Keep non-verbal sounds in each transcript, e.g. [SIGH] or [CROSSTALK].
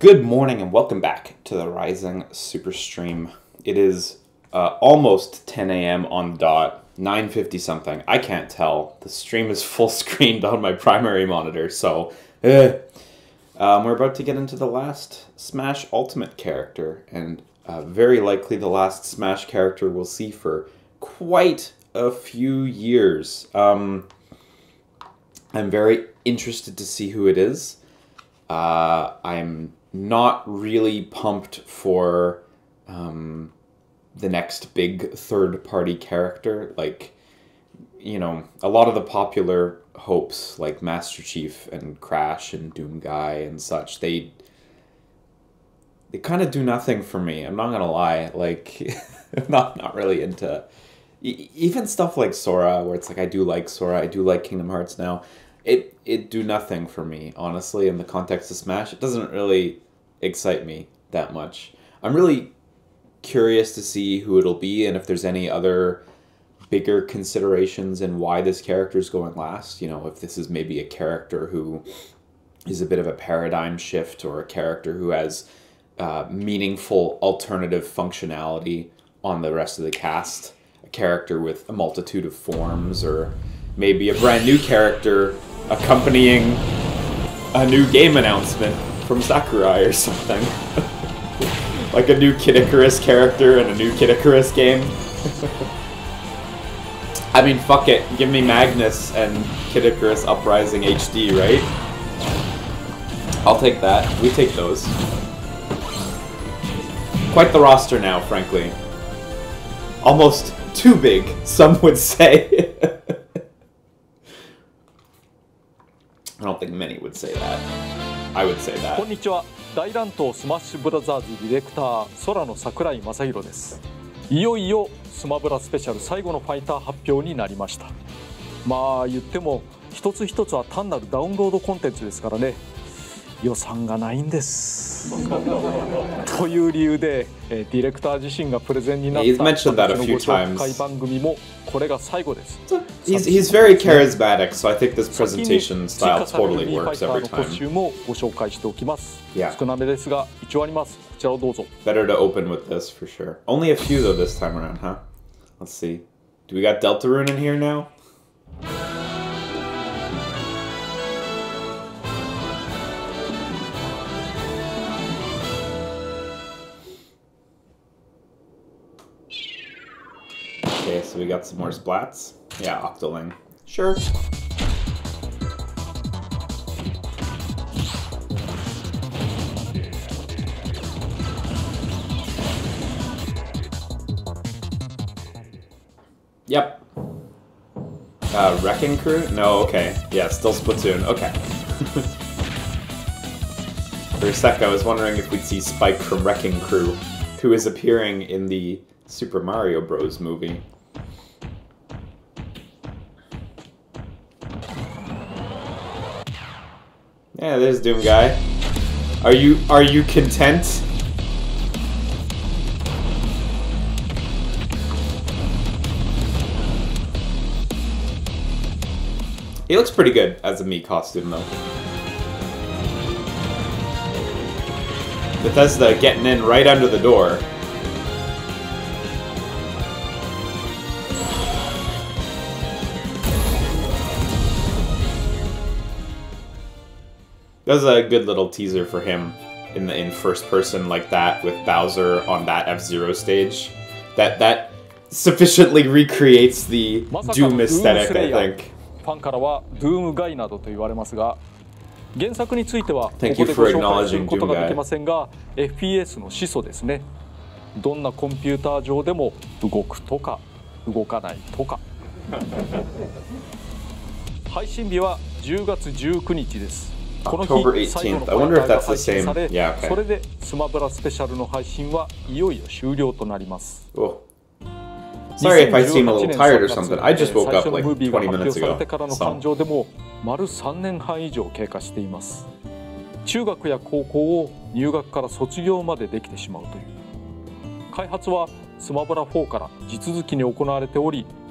Good morning and welcome back to the Rising Super Stream. It is uh, almost 10 a.m. on dot, 9.50 something. I can't tell. The stream is [LAUGHS] full screened on my primary monitor, so eh. um, we're about to get into the last Smash Ultimate character, and uh, very likely the last Smash character we'll see for quite a few years. Um, I'm very interested to see who it is. Uh, I'm not really pumped for um, the next big third party character. Like, you know, a lot of the popular hopes, like Master Chief and Crash and Doom Guy and such, they they kind of do nothing for me. I'm not gonna lie. Like, I'm [LAUGHS] not not really into even stuff like Sora, where it's like I do like Sora, I do like Kingdom Hearts now it it do nothing for me honestly in the context of smash. It doesn't really excite me that much. I'm really curious to see who it'll be and if there's any other bigger considerations and why this character is going last. You know if this is maybe a character who is a bit of a paradigm shift or a character who has uh, meaningful alternative functionality on the rest of the cast. A character with a multitude of forms or maybe a brand new character accompanying a new game announcement from Sakurai or something. [LAUGHS] like a new Kid Icarus character and a new Kid Icarus game. [LAUGHS] I mean, fuck it. Give me Magnus and Kid Icarus Uprising HD, right? I'll take that. We take those. Quite the roster now, frankly. Almost too big, some would say. [LAUGHS] I don't think many would say that. I would say that. こんにちは。大乱闘スマッシュブラザーズディレクター空の桜井正弘です。いよいよスマブラスペシャル最後のファイター発表になりました。まあ言っても一つ一つは単なるダウンロードコンテンツですからね。予算がないんです he's very charismatic, so I think this presentation style totally works every time. Yeah. to open with this for sure. Only a few though this time around, huh? Let's see. Do we got Deltarune in here now? So we got some more splats. Yeah, Octoling. Sure. Yep. Uh, Wrecking Crew? No, okay. Yeah, still Splatoon. Okay. For a sec, I was wondering if we'd see Spike from Wrecking Crew, who is appearing in the Super Mario Bros. movie. Yeah, there's Doom Guy. Are you are you content? He looks pretty good as a Mii costume though. Bethesda getting in right under the door. That was a good little teaser for him in the in first person like that with Bowser on that F Zero stage. That that sufficiently recreates the Doom aesthetic, I think. ファンからはドゥームガイなどと言われますが原作についてはここでご紹介することがで.きませんが FPS の始祖ですねどんなコンピューター上でも動くとか動かないとか配信日は10月19日ですこの日最後の 18th. I wonder if ファイターが配信され same. Yeah, okay. それでスマブラスペシャルの配信はいよいよ終了となります Oh. Sorry if I seem a little tired or something. I just woke up 最初の like ムービーが20発 minutes 表され ago. てからの So. 誕生でも丸3年半以上経過しています中学や高校を入学から卒業までできてしまうという開発はスマブラ4から地続きに行われており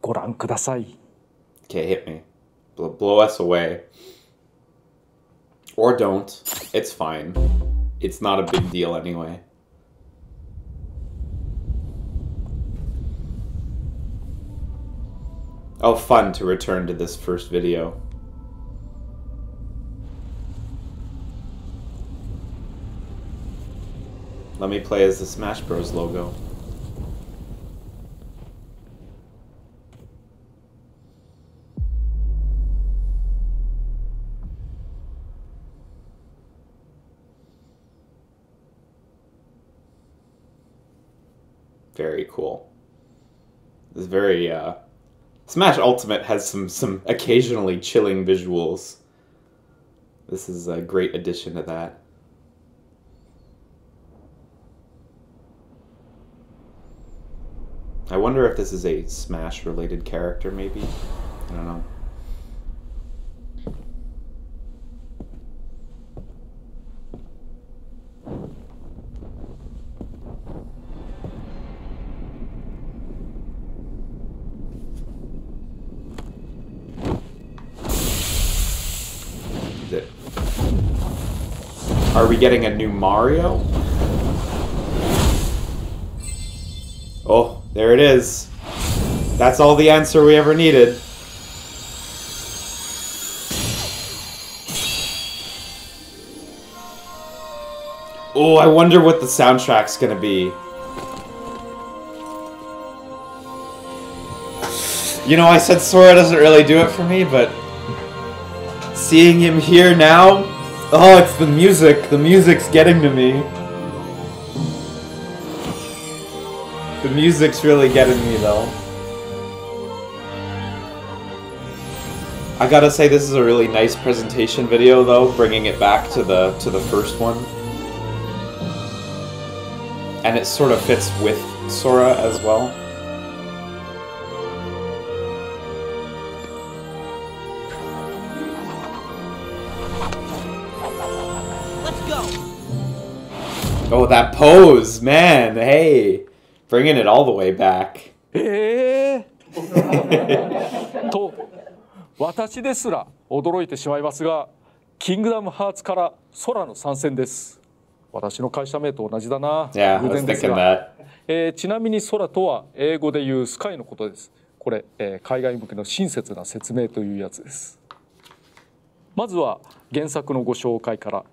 ご覧ください Okay, hit me. Blow, blow us away. Or don't. It's fine. It's not a big deal anyway. Oh, fun to return to this first video. Let me play as the Smash Bros. logo. Very cool. It's very uh Smash Ultimate has some some occasionally chilling visuals. This is a great addition to that. I wonder if this is a Smash related character maybe. I don't know. Is it? Are we getting a new Mario? Oh, there it is. That's all the answer we ever needed. Oh, I wonder what the soundtrack's gonna be. You know, I said Sora doesn't really do it for me, but seeing him here now, oh, it's the music. The music's getting to me. The music's really getting me though. I gotta say this is a really nice presentation video though, bringing it back to the to the first one. And it sort of fits with Sora as well. Oh, that pose, man! Hey, bringing it all the way back. ええ [LAUGHS] と私ですら驚いてしまいますが「キングダムハーツ」から空の参戦です。私の会社名と同じだな。Yeah, 偶然ですが.えーちなみに空とは英語で言うスカイのことです。これ、えー海外向けの親切な説明というやつです。まずは原作のご紹介から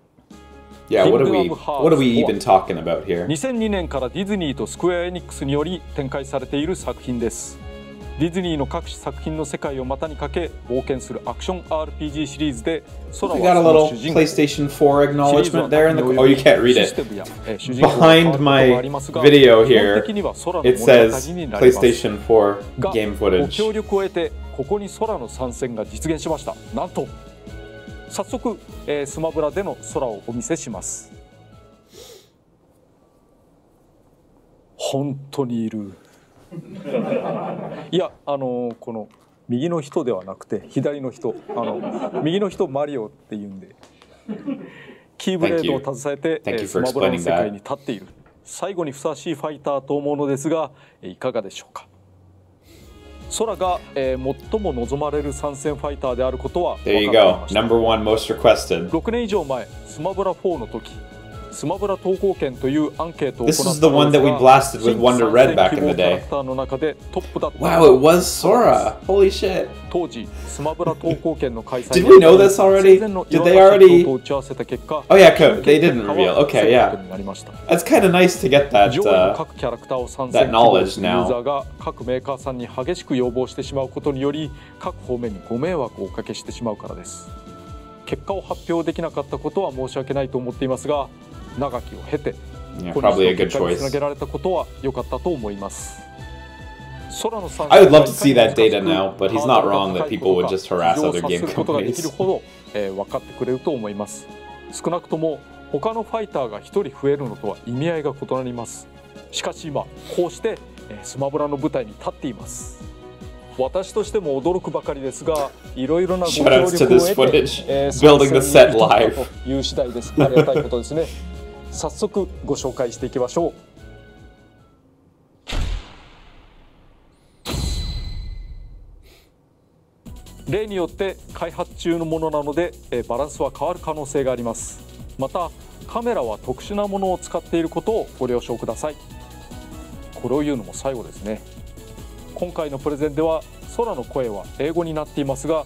Yeah, what are we Kingdom Hearts what are we 4. even talking about here? 2002年からディズニーとスクエア・エニックスにより展開されている作品ですディズニーの各種作品の世界を股にかけ冒険するアクション RPG シリーズで空 We は got a その little 主人公 PlayStation 4シリーズの acknowledgement there in the 中に Oh, you 及び can't read シス it. テムやえー主人公が変わる Behind こと my もありますが video 基 here, 本的には空の it 物語 says になります PlayStation 4が game ご footage. 協力を得てここに空の参戦が実現しましたなんと 早速、えースマブラでの空をお見せします。本当にいる。いやあのーこの右の人ではなくて左の人。あの右の人マリオっていうんでキーブレードを携えて、スマブラの世界に立っている。最後にふさわしいファイターと思うのですがえーいかがでしょうか？空が、えー最も望まれる参戦ファイターであることは There you 分かってい go. ました Number one most requested. 6年以上前スマブラ4の時スマブラ投稿権というアンケートを行 This った is the one that we blasted with Wonder Red back in the day. の中でトップだった Wow, it was Sora. Holy shit. 当時スマブラ投稿権の開催 Did we know this already? Did い they already- Oh, yeah, co- they 結 didn't 果 reveal. は Okay, 全 yeah. That's kind of nice to get that. Uh, that knowledge するユ now. ーザーが各メーカーさんに激しく要望してしまうことにより各方面にご迷惑をおかけしてしまうからです結果を発表できなかったことは申し訳ないと思っていますが長きを経て a の good 結果につな.げられたことは良かったと思います空の参 I would 戦 love to see that data に now, but he's not wrong that people would か just harass other 察 game companies. 分かってくれると思います少なくとも他のファイターが1人増えるのとは意味合いが異なりますしかし今こうしてえースマブラの舞台に立っています私としても驚くばかりですがいろいろなご協力を得て.えー Building the 参 set 戦に至った live. という次第ですありがたいことですね早速ご紹介していきましょう。例によって開発中のものなのでえーバランスは変わる可能性があります。またカメラは特殊なものを使っていることをご了承ください。これを言うのも最後ですね。今回のプレゼンでは空の声は英語になっていますが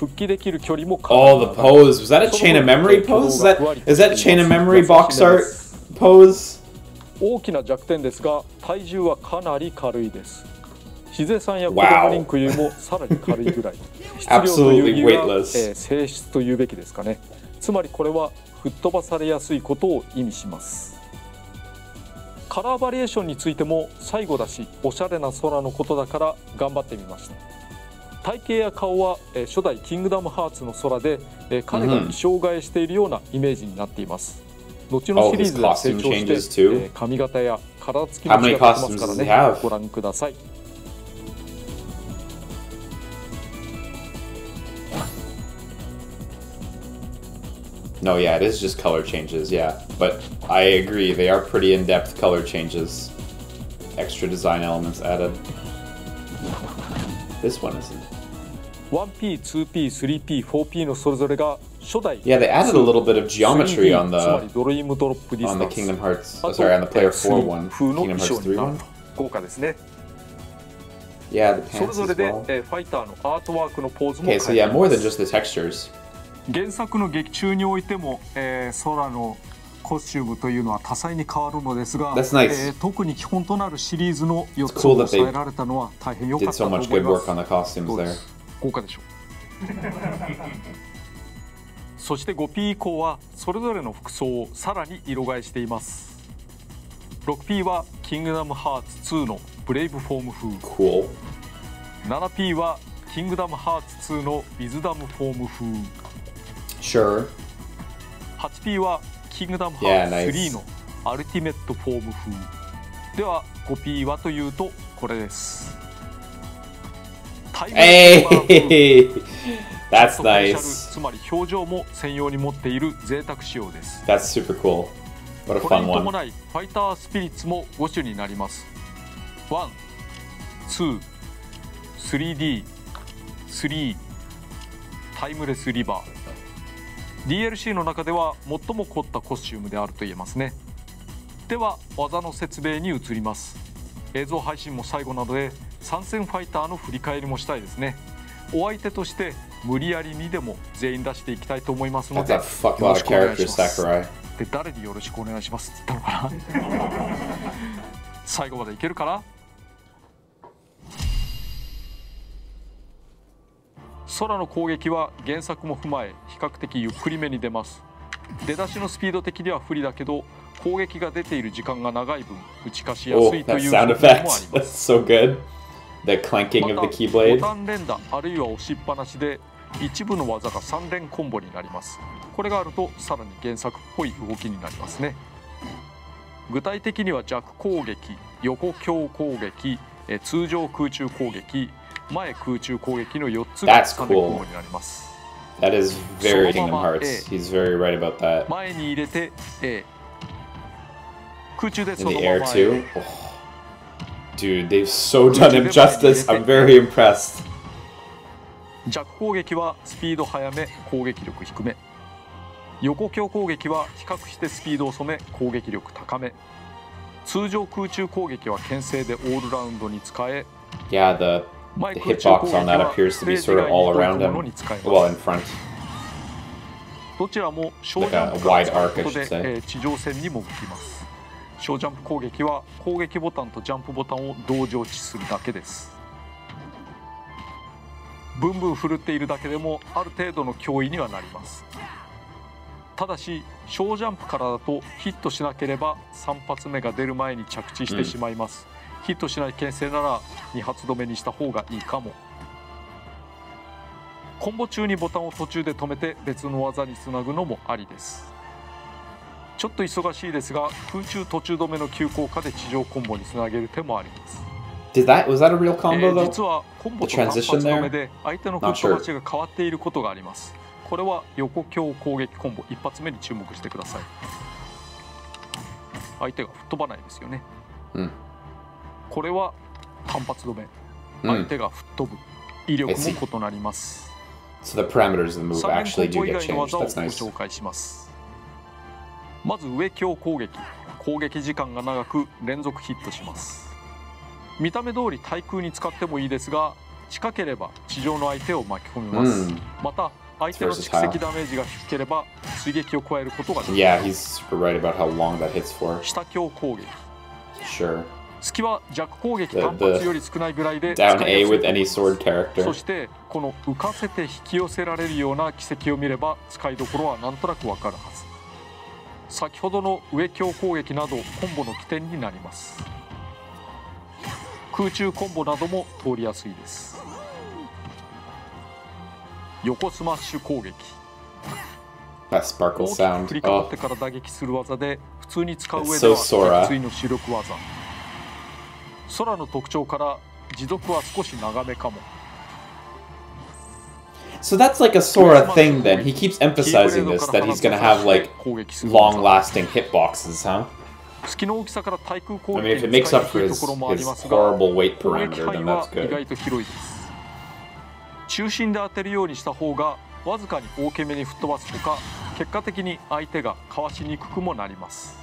し復帰できる距離もかな Oh, り the pose. Was that a chain of memory pose? Is that is that chain of memory box art pose? 大きな弱点ですが体重はかなり軽いですヒゼさんや子 Wow. 供リンクよりもさらに軽いぐらい [LAUGHS] [LAUGHS] 質量という意味は、Absolutely weightless. えー性質と言うべきですかねつまりこれは吹っ飛ばされやすいことを意味しますカラーバリエーションについても最後だしおしゃれな空のことだから頑張ってみました体型や顔は、えー初代キングダムハーツの空で、えー彼が衣装替えしているようなイメージになっています後の Oh, シリーズでは成長して、too? えー髪型や体つきも違ってきますからね?ご覧ください No, yeah, it is just color changes, yeah. But I agree, they are pretty in-depth color changes. Extra design elements added. This one isn't. 1P、2P、3P、4P のそれぞれが初代 Yeah, they added a little bit of geometry on 3D つまり the ドリームドロップディス on タ the ンス Kingdom Hearts. あ Oh, と sorry, on the Player えー 4 one. 風の Kingdom 衣装 Hearts に 3なる one. と豪華ですね Yeah, the それ pants ぞれ as で、 well. えーファイターのアートワークのポーズも Okay, so 変えて yeah, い more ま than す just the textures. 原作の劇中においても、えー空のコスチュームというのは多彩に変わるのですが、 That's nice. えー特に基本となるシリーズの4つ cool を that they 抑えられたのは大変良か Did ったと so 思 much い good ま work す on 豪華でしょうそして 5P 以降はそれぞれの服装をさらに色替えしています 6P はキングダムハーツ2のブレイブフォーム風 Cool. 7P はキングダムハーツ2のウィズダムフォーム風 Sure. 8P はキングダムハーツ nice. 3のアルティメットフォーム風では 5P はというとこれですタイムレスバー! [LAUGHS] That's nice. つまり表情も専用に持っている贅沢仕様です That's super cool. What a これ fun に one. 伴いファイタースピリッツも5種になります1 2 3D 3タイムレスリバー DLC の中では最も凝ったコスチュームであると言えますねでは技の説明に移ります映像配信も最後なので参戦ファイターの振り返りもしたいですね。お相手として無理やりにでも全員出していきたいと思いますのでよろしくお願いします.で誰によろしくお願いしますって言ったのかな。[LAUGHS] 最後までいけるかな？空の攻撃は原作も踏まえ比較的ゆっくりめに出ます。出だしのスピード的には不利だけど攻撃が出ている時間が長い分打ち勝ちや Oh, すいという側面もあ.りま [LAUGHS] That's す so good. The clanking ま of た the ボ Keyblade. タン連打あるいは押しっぱなしで一部の技が3連コンボになりますこれがあるとさらに原作っぽい動きになりますね具体的には弱攻撃横強攻撃えー通常空中攻撃前空中攻撃の4つが That's 3連.コンボになります That is very Kingdom Hearts. eh. He's very right about that. 前に入れて A In the ま air ま too. Oh. Dude, they've so done him justice. I'm very impressed. 弱攻撃はスピード速め攻撃力低め横強攻撃は比較してスピードを染め攻撃力高め通常空中攻撃は牽制でオールラウンドに使え Yeah, the 前 the hitbox 撃 on that は appears ス to テ be sort 外 of に all 動 around him. Well, in front. どちらも小ジ Like ャ a ンプから wide 使う arc, こと I should で、地上戦に潜ります小ジャンプ攻撃は攻撃ボタンとジャンプボタンを同時落ちするだけです。ブンブン振るっているだけでもある程度の脅威にはなります。ただし小ジャンプからだとヒットしなければ3発目が出る前に着地してしまいます、ヒットしない牽制なら2発止めにした方がいいかも。コンボ中にボタンを途中で止めて別の技につなぐのもありです。ちょっと忙しいですが空中途中止めの急降下で地上コンボにつなげる手もあります、Did that was that a real え combo ー though? 実はコンボと単発止?めで相手のフ Not ットバチが変わっていることがありますこれは横強攻撃コンボ一発目に注目してください相手が吹っ飛ばないですよね、うんこれは単発止め Hmm. 相手が吹っ飛ぶ威力.も異なります So the parameters of the move 3連 actually do get changed. That's nice. まず上強攻撃。攻撃時間が長く連続ヒットします。見た目通り対空に使ってもいいですが近ければ地上の相手を巻き込みます、うん。また相手の蓄積ダメージが低ければ追撃を加えることができます。He's super right about how long that hits for. 下強攻撃。Sure. 隙は弱攻撃単発より少ないぐらいで Down A やすい。with any sword character. そしてこの浮かせて引き寄せられるような軌跡を見れば使いどころはなんとなくわかるはず先ほどの上強攻撃などコンボの起点になります。空中コンボなども通りやすいです。横スマッシュ攻撃。大きく.振りかかっ Oh, てから打撃する技で普通に使う上では墜の主力技。空の特徴から持続は少し長めかも so that's like a Sora thing then. He keeps emphasizing this that he's gonna have like 攻撃する技 long-lasting hitboxes, huh? 月の大きさから対空攻 I mean, 撃 if it に makes 使い up に for くい his, ところもあり his ますが horrible weight 攻撃 parameter, 範 then 囲 that's は意 good. 外と広いです中心で当てるようにした方がわずかに大きめに吹っ飛ばすほか結果的に相手がかわしにくくもなります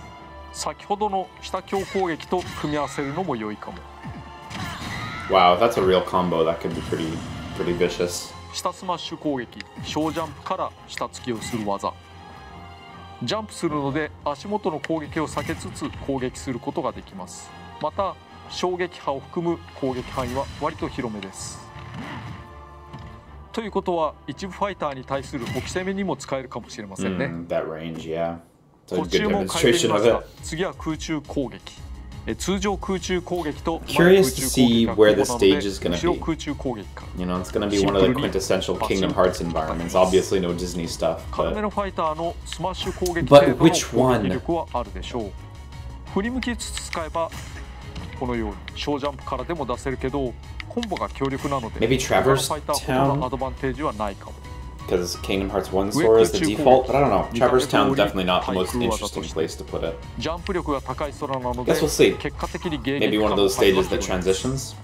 先ほどの下強攻撃と組み合わせるのも良いかも Wow, that's a real combo. That could be pretty, pretty vicious. 下スマッシュ攻撃小ジャンプから下突きをする技。ジャンプするので足元の攻撃を避けつつ攻撃することができます。また衝撃波を含む攻撃範囲は割と広めです。ということは一部ファイターに対する置き攻めにも使えるかもしれませんね、Mm, range, yeah. 途中も変えてみ demonstration まが it. 次は空中攻撃 Curious to see where the stage is going to be. You know, it's going to be one of the quintessential Kingdom Hearts environments. Obviously, no Disney stuff, but... But which one? Maybe Traverse Town? because Kingdom Hearts 1 Sora is the default, but I don't know. Traverse Town's definitely not the most interesting place to put it. ジャンプ力が高い空なので Guess we'll see. 結果的に迎撃 Maybe one of those stages that transitions.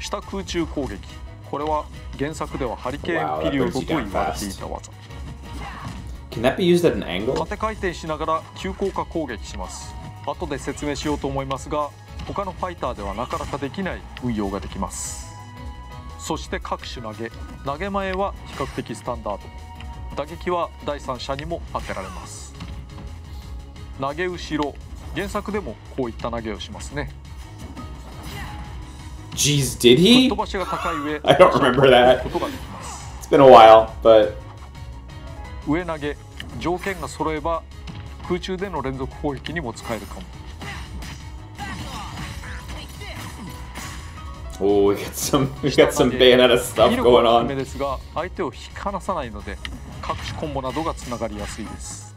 下空中攻撃これは原作ではハリケー Wow, ン that ピリオ brings ド you と down 言われていた技 Can that be used at an angle? 縦回転しながら急降下攻撃します後で説明しようと思いますが他のファイターではなかなかできない運用ができます そして各種投げ。投げ前は比較的スタンダード。打撃は第三者にも当てられます。投げ後ろ原作でもこういった投げをしますね。Jeez, did he? I don't remember that. It's been a while, but 上投げ条件が揃えば空中での連続攻撃にも使えるかも oh, we got some we got some Bayonetta 威 stuff 力 going on. ですが相手を引き離さないのでコンボなどがつながりやすいです。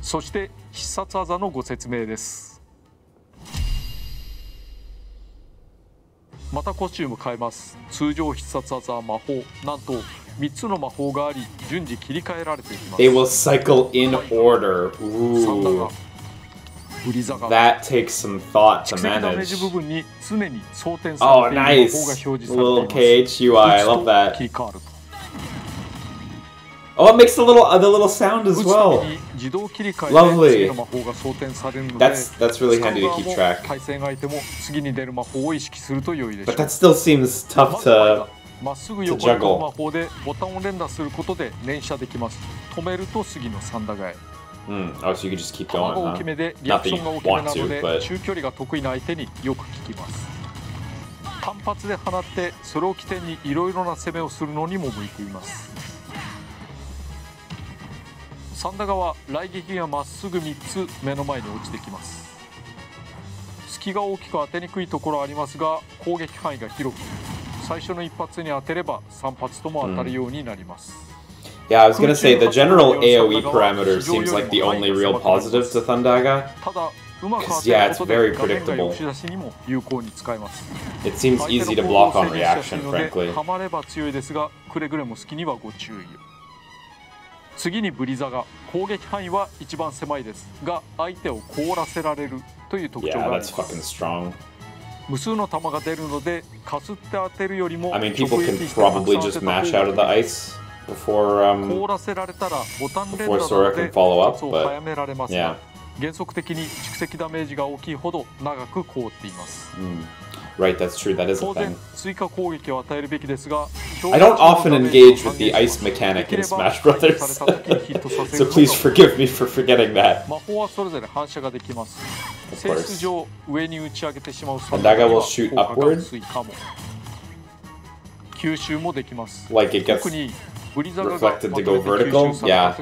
そして必殺技のご説明です。またコスチューム変えます。通常必殺技は魔法。なんと3つの魔法があり順次切り替えられていきます。They will cycle in order. That takes some thought to manage. Oh, nice. Little KHUI, I love that. Oh, it makes the little uh, the little sound as well. Lovely. That's that's really handy to keep track. But that still seems tough to. To juggle. Mm. Oh, so you could just keep 球 going, が大?きめでリアクションが大きめなので中距離が得意な相手によく効きます単発で放ってそれを起点にいろいろな攻めをするのにも向いています三田川来撃がまっすぐ3つ目の前に落ちてきます隙が大きく当てにくいところはありますが攻撃範囲が広く最初の一発に当てれば3発とも当たるようになります、Yeah, I was gonna say the general AoE parameter seems like the only real positive to Thundaga. ただうまく当 Because, て yeah, る it's ことで very 画面外 predictable. 押し出しにも有効に使えます It seems 相手 easy の to 行 block 動を on 制限しやすい reaction, ので frankly. ハマれば強いですがくれぐれも隙にはご注意を次にブリザが攻撃範囲は一番狭いですが相手を凍らせられるという特徴 Yeah, があり that's ま fucking す strong. 無数の弾が出るのでかすって当てるよりも I mean, people 直 can 撃してたくさん probably 当て just た mash 方 out が of the ice before 凍 um らせられたらボタン連 before 打な Sora ので can follow 一 up, つを but 早められますが yeah. 原則的に蓄積ダメージが大きいほど長く凍っています mm. Right, that's true. That is a 当然 thing. 追加攻撃を与えるべきですが I don't often engage with the ice mechanic in Smash Brothers, so please forgive me for forgetting that. 魔法はそれぞれ反射ができます Of 性 course. 質上上に打ち上げてしまう And Daga will shoot 効果が upward? 薄いかも吸収もできます Like it gets 特にブリザガが reflected to go vertical. Yeah,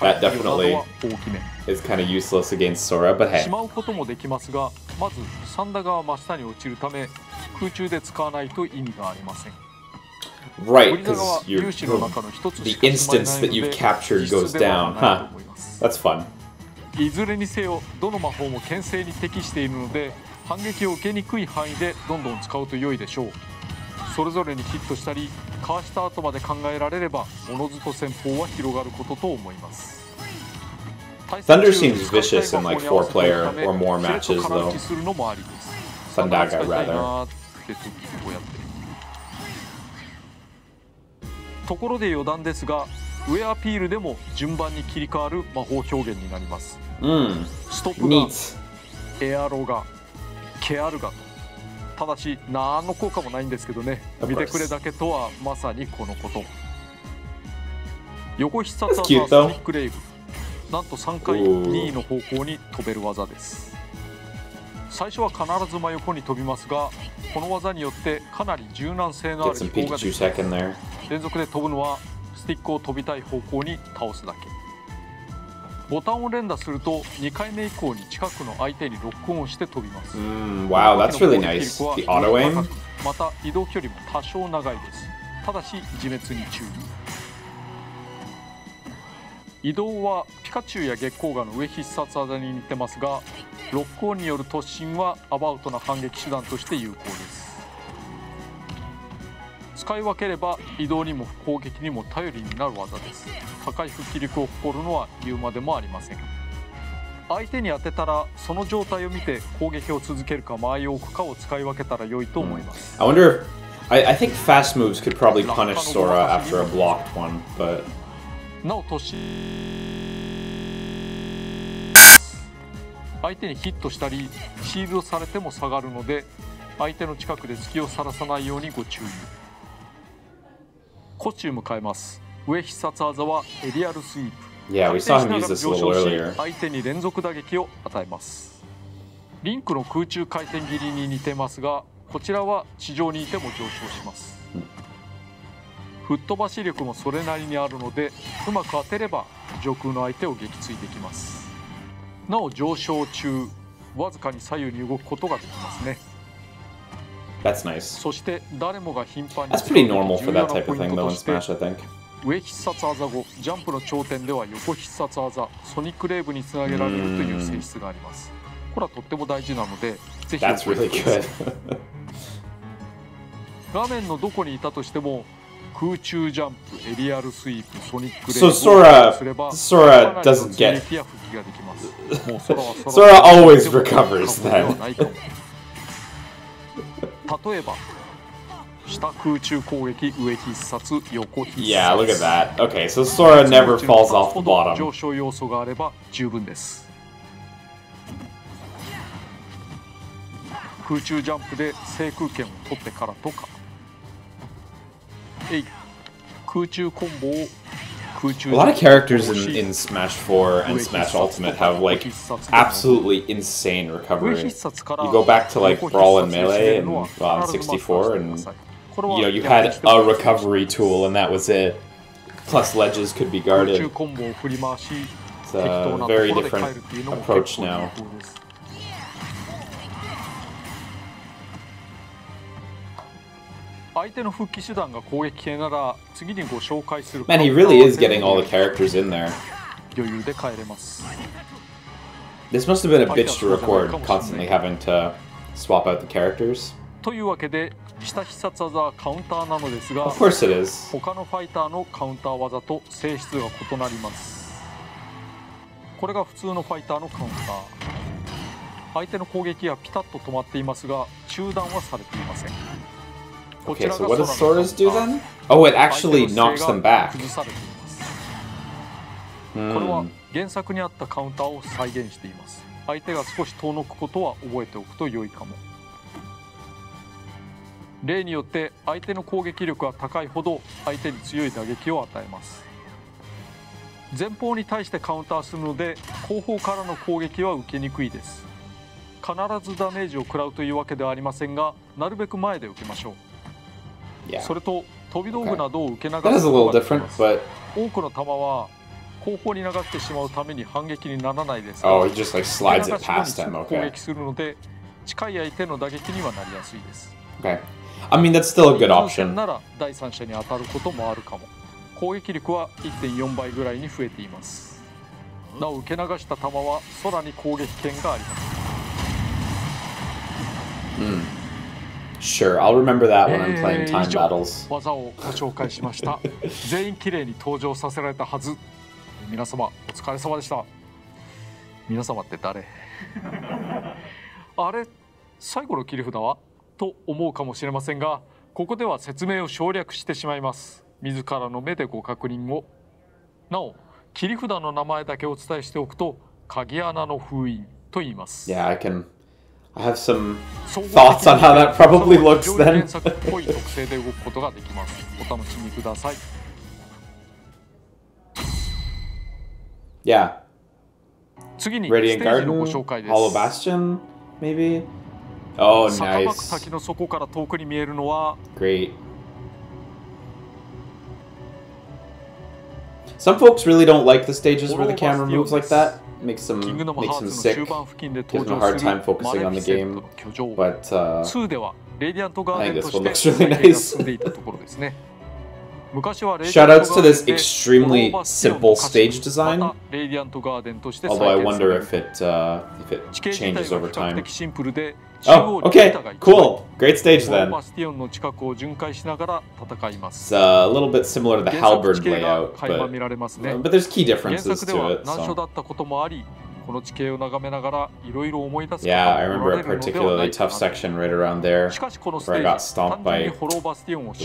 that definitely is kind of useless against Sora, but hey. まずサンダが真下に落ちるため空中で使わないと意味がありません。Right, because the instance that you've captured goes down, huh? That's fun. いずれにせよ、どの魔法も牽制に適しているので、反撃を受けにくい範囲でどんどん使うと良いでしょう。それぞれにヒットしたりかわした後まで考えられればおのずと戦法は広がることと思います Thunder seems vicious in, like, four player or more matches, though. するのもありです Thundaga, 使いたい rather. ところで余談ですが上アピールでも順番に切り替わる魔法表現になります Mm. ストップが.エアロがケアルガとただし何の効果もないんですけどね見.てくれだけとはまさにこのこと横必殺技.ソニックレイブなんと3回 Ooh. 2位の方向に飛べる技です最初は必ず真横に飛びますがこの技によってかなり柔軟性のある飛行ができ.連続で飛ぶのはスティックを飛びたい方向に倒すだけボタンを連打すると2回目以降に近くの相手にロックオンして飛びます Mm, wow, that's really nice. The auto aim? また移動距離も多少長いですただし自滅に注意移動はピカチュウや月光河の上必殺技に似てますがロックオンによる突進はアバウトな反撃手段として有効です使い分ければ移動にも攻撃にも頼りになる技です。高い復帰力を誇るのは言うまでもありません。相手に当てたらその状態を見て攻撃を続けるか間合いを置くかを使い分けたら良いと思います、I wonder I, I think fast moves could probably punish Sora after a blocked one, but なお突進相手にヒットしたりシールドされても下がるので相手の近くで隙をさらさないようにご注意コスチューム変えます。上必殺技はエリアルスイープ.相手に連続打撃を与えます。リンクの空中回転切りに似てますがこちらは地上にいても上昇します。吹っ飛ばし力もそれなりにあるのでうまく当てれば上空の相手を撃墜できます。なお上昇中わずかに左右に動くことができますね That's nice. そして誰もが頻繁に That's 使う pretty normal for 重要 that な type ポ of イン thing ト though と in して Smash, I think. 上必殺技後ジャンプの頂点では横必殺技ソニックレーブにつなげられるという性質がありますこれはとっても大事なのでぜひ That's 覚え really てくだ good. さい画面のどこにいたとしても空中ジャンプエリアルスイープソニックレー So ブを Sora- すれば Sora かなりの doesn't get- 追撃や復帰ができますもう空は Sora always とても recovers 過去では then. 例えば Yeah, look at that. Okay, so Sora never falls off the bottom. 空中ジャンプで制空権を取ってからとかえい空中コンボを a lot of characters in, in Smash 4 and Smash Ultimate have like absolutely insane recovery. You go back to like Brawl and Melee and well, 64 and you know you had a recovery tool and that was it. Plus ledges could be guarded. It's a very different approach now. 相手の復帰手段が攻撃系なら次にご紹介する Man, he really is getting all the characters in there. 余裕で帰れます This must have been a bitch to record, constantly having to swap out the characters. というわけで下必殺技はカウンターなのですが Of course it is. 他のファイターのカウンター技と性質が異なりますこれが普通のファイターのカウンター相手の攻撃はピタッと止まっていますが中断はされていません Okay, ら so が what 空 does の Sora's do カウンター then? Oh, it 相 actually knocks them が back. Hmm. 原作にあったカウンターを再現しています相手が少し遠のくことは覚えておくと良いかも例によって相手の攻撃力が高いほど相手に強い打撃を与えます前方に対してカウンターするので後方からの攻撃は受けにくいです必ずダメージを食らうというわけではありませんがなるべく前で受けましょう.それと飛び道具などを受けな That がら is a little different, but 多くの球は後方に流してしまうために反撃にならないですが oh, he just like slides 受 it past him. に攻.撃するので近い相手の打撃にはなりやすいです Okay. I mean, that's still a good option. なら第三者に当たることもあるかも攻撃力は1.4倍ぐらいに増えていますなお受け流した球は空に攻撃権があります Sure, I'll remember that when I'm Eh, playing time [LAUGHS] 以上 battles. 技をご紹介しました。[LAUGHS] 全員きれいに登場させられたはず。皆様お疲れ様でした。皆様って誰？[LAUGHS] あれ？最後の切り札は？と思うかもしれませんがここでは説明を省略してしまいます。自らの目でご確認を。なお切り札の名前だけお伝えしておくと鍵穴の封印と言います。Yeah, I can. I have some thoughts on how that probably looks then. yeah. Radiant Garden, Hollow Bastion, maybe? Oh, nice. Great. Some folks really don't like the stages where the camera moves like that makes them makes him sick, gives him a hard time focusing on the game, but uh, I think this one looks really nice. Shoutouts to this extremely simple stage design, although I wonder if it, uh, if it changes over time. Oh, okay, cool. Great stage then. It's uh, a little bit similar to the halberd layout, but, but there's key differences to it. So. Yeah, I remember a particularly tough section right around there where I got stomped by the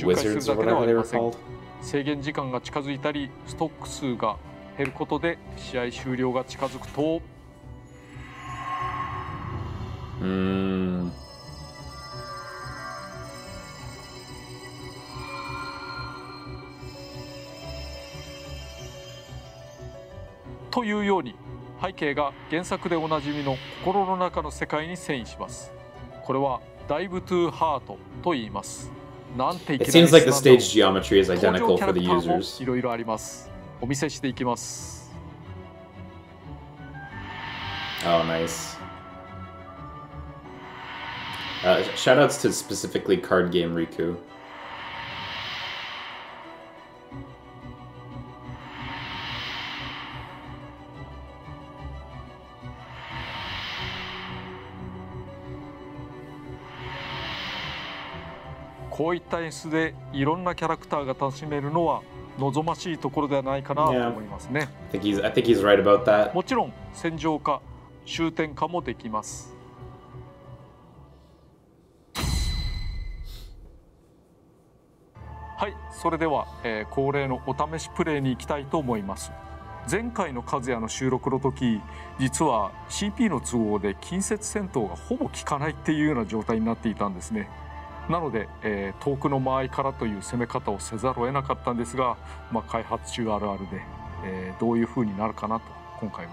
wizards or whatever they were called. 制限時間が近づいたりストック数が減ることで試合終了が近づくと Mm. というように背景が原作でおなじみの心の中の世界に遷移しますこれはダイブトゥーハートと言いますなんていけ It ない seems like the. いろいろありますお見せしていきます Oh, nice. Uh, shoutouts to specifically Card Game Riku. Yeah. I think he's I think he's right about that. もちろん戦場化終点化もできます。それでは、えー恒例のお試しプレイに行きたいと思います。前回の和也の収録の時実は CP の都合で近接戦闘がほぼ効かないっていうような状態になっていたんですね。なので、えー遠くの間合いからという攻め方をせざるを得なかったんですが、まあ、開発中あるあるで、えーどういう風になるかなと今回は、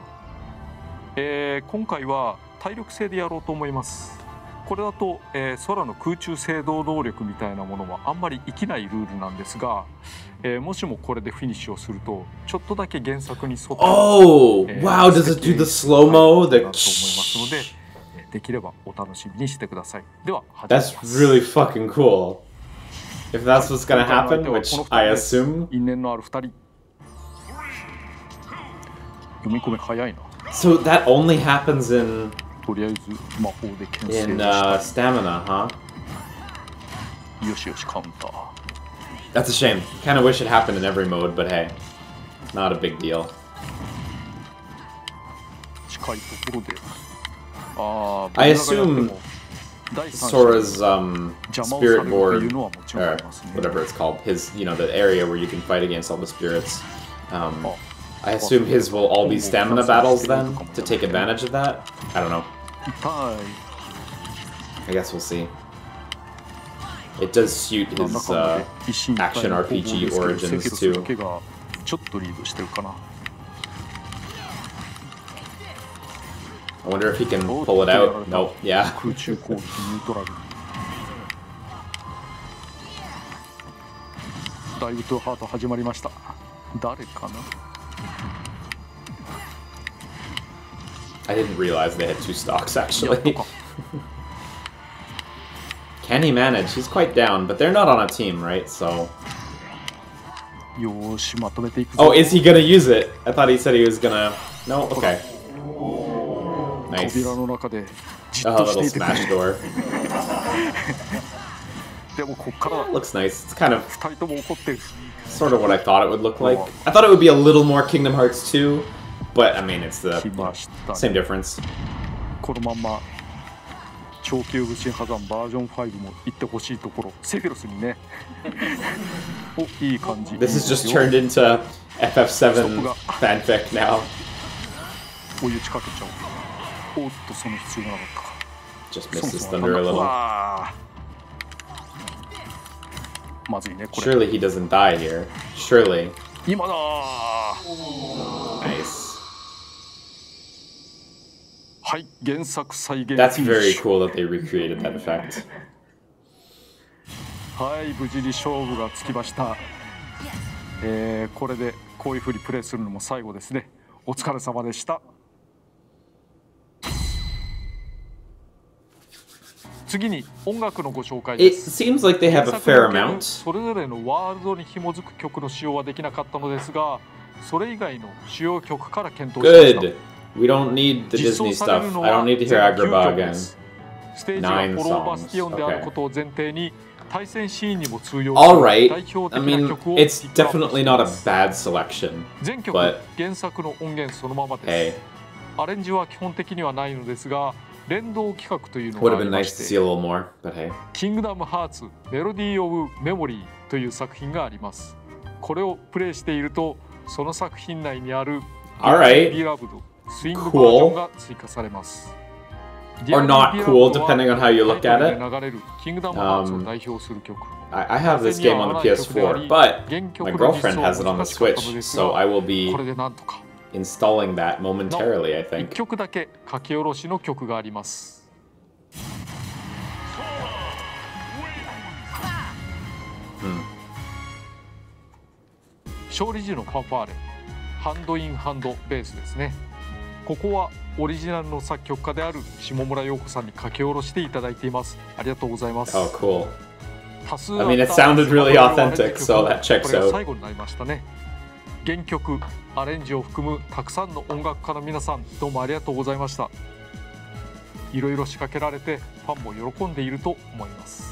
えー今回は体力制でやろうと思います。これだと、えー空の空中制動能力みたいなものはあんまり生きないルールなんですが、えーもしもこれでフィニッシュをするとちょっとだけ原作に沿った Oh, えー wow! Does it do the slow mo? なと思いますので、えーできればお楽しみにしてください。では、始め that's ます。really fucking cool. If that's what's gonna happen, which I assume. 因縁のある二人。読み込み早いな。So that only happens in とりあえず魔法で牽制 in を uh, した stamina, huh? い。よしよし、カウンター。 That's a shame. Kind of wish it happened in every mode, but hey, not a big deal. 近いところで。ああ、 I ブラがやって assume も第三者に Sora's um, 邪魔をされる spirit と board, いうのはもちろんあ or りますね。 whatever it's called, his you know the area where you can fight against all the spirits. Um, Oh. I assume his will all be stamina battles then to take advantage of that. I don't know. 痛 I guess we'll see. It does suit い。なんだ his かんだで uh, 一進一退 action の攻防 RPG ですけど origins セフィロス too. だけがちょっとリードしてるかな。 I wonder if he can おっ pull it とやられ out. た Nope. Yeah. 空中攻撃ニュートラルダイブトゥハート始まりました誰かな I didn't realize they had two stocks, actually. [LAUGHS] Can he manage? He's quite down, but they're not on a team, right? So... Oh, is he gonna use it? I thought he said he was gonna... No? Okay. Nice. Oh, little smash door. [LAUGHS] Looks nice. It's kind of... Sort of what I thought it would look like. I thought it would be a little more Kingdom Hearts 2. But I mean, it's the same difference. [LAUGHS] This is just turned into FF7 fanfic now. Just misses thunder a little. Surely he doesn't die here. Surely. That's very cool that they recreated that effect. [LAUGHS] はい無事に勝負がつきました。えーこれでこういうふうにプレイするのも最後ですね。お疲れ様でした。次に音楽のご紹介で It す seems like they have a 原 fair amount. それぞれのワールドに紐づく曲の使用はできなかったのですがそれ以外の主要曲から検討しました。Good. We don't need the 実 Disney 装され stuff. るの I は don't need to 全 hear 9 Agrabah 曲で again. すステージは Nine フォローバスティオンであることを前提に対戦シーンにも通用す All る right. 代表 I 的な mean, 曲を it's ピックアップ definitely してい not ま a す bad selection. 全曲 but- 原作の音源そのままです Hey, アレンジは基本的にはないのですが連動企画というの would が have あ been りま nice し to see て a little more, but hey. 「キングダムハーツメロディー・オブ・メモリー」という作品がありますこれをプレイしているとその作品内にある Alright. ビラブドスイング Cool. バージョンが追加されます Or not cool, depending on how you look at it. 流れるキングダムハーツを代表する曲 I, I have this game on the PS4, but 原 my 曲の girlfriend 実装 has it on は the 難しかった Switch, のです so が I will be これでなんとか installing that momentarily, I 1 think. 曲だけ書き下ろしの曲があります勝利時のファンファーレハンドインハンドベースですね ここはオリジナルの作曲家である下村陽子さんに書き下ろしていただいていますありがとうございます Oh, cool. 多数 I mean, it sounded really authentic, so that checks out. 最後になりましたね原曲アレンジを含むたくさんの音楽家の皆さんどうもありがとうございましたいろいろ仕掛けられてファンも喜んでいると思います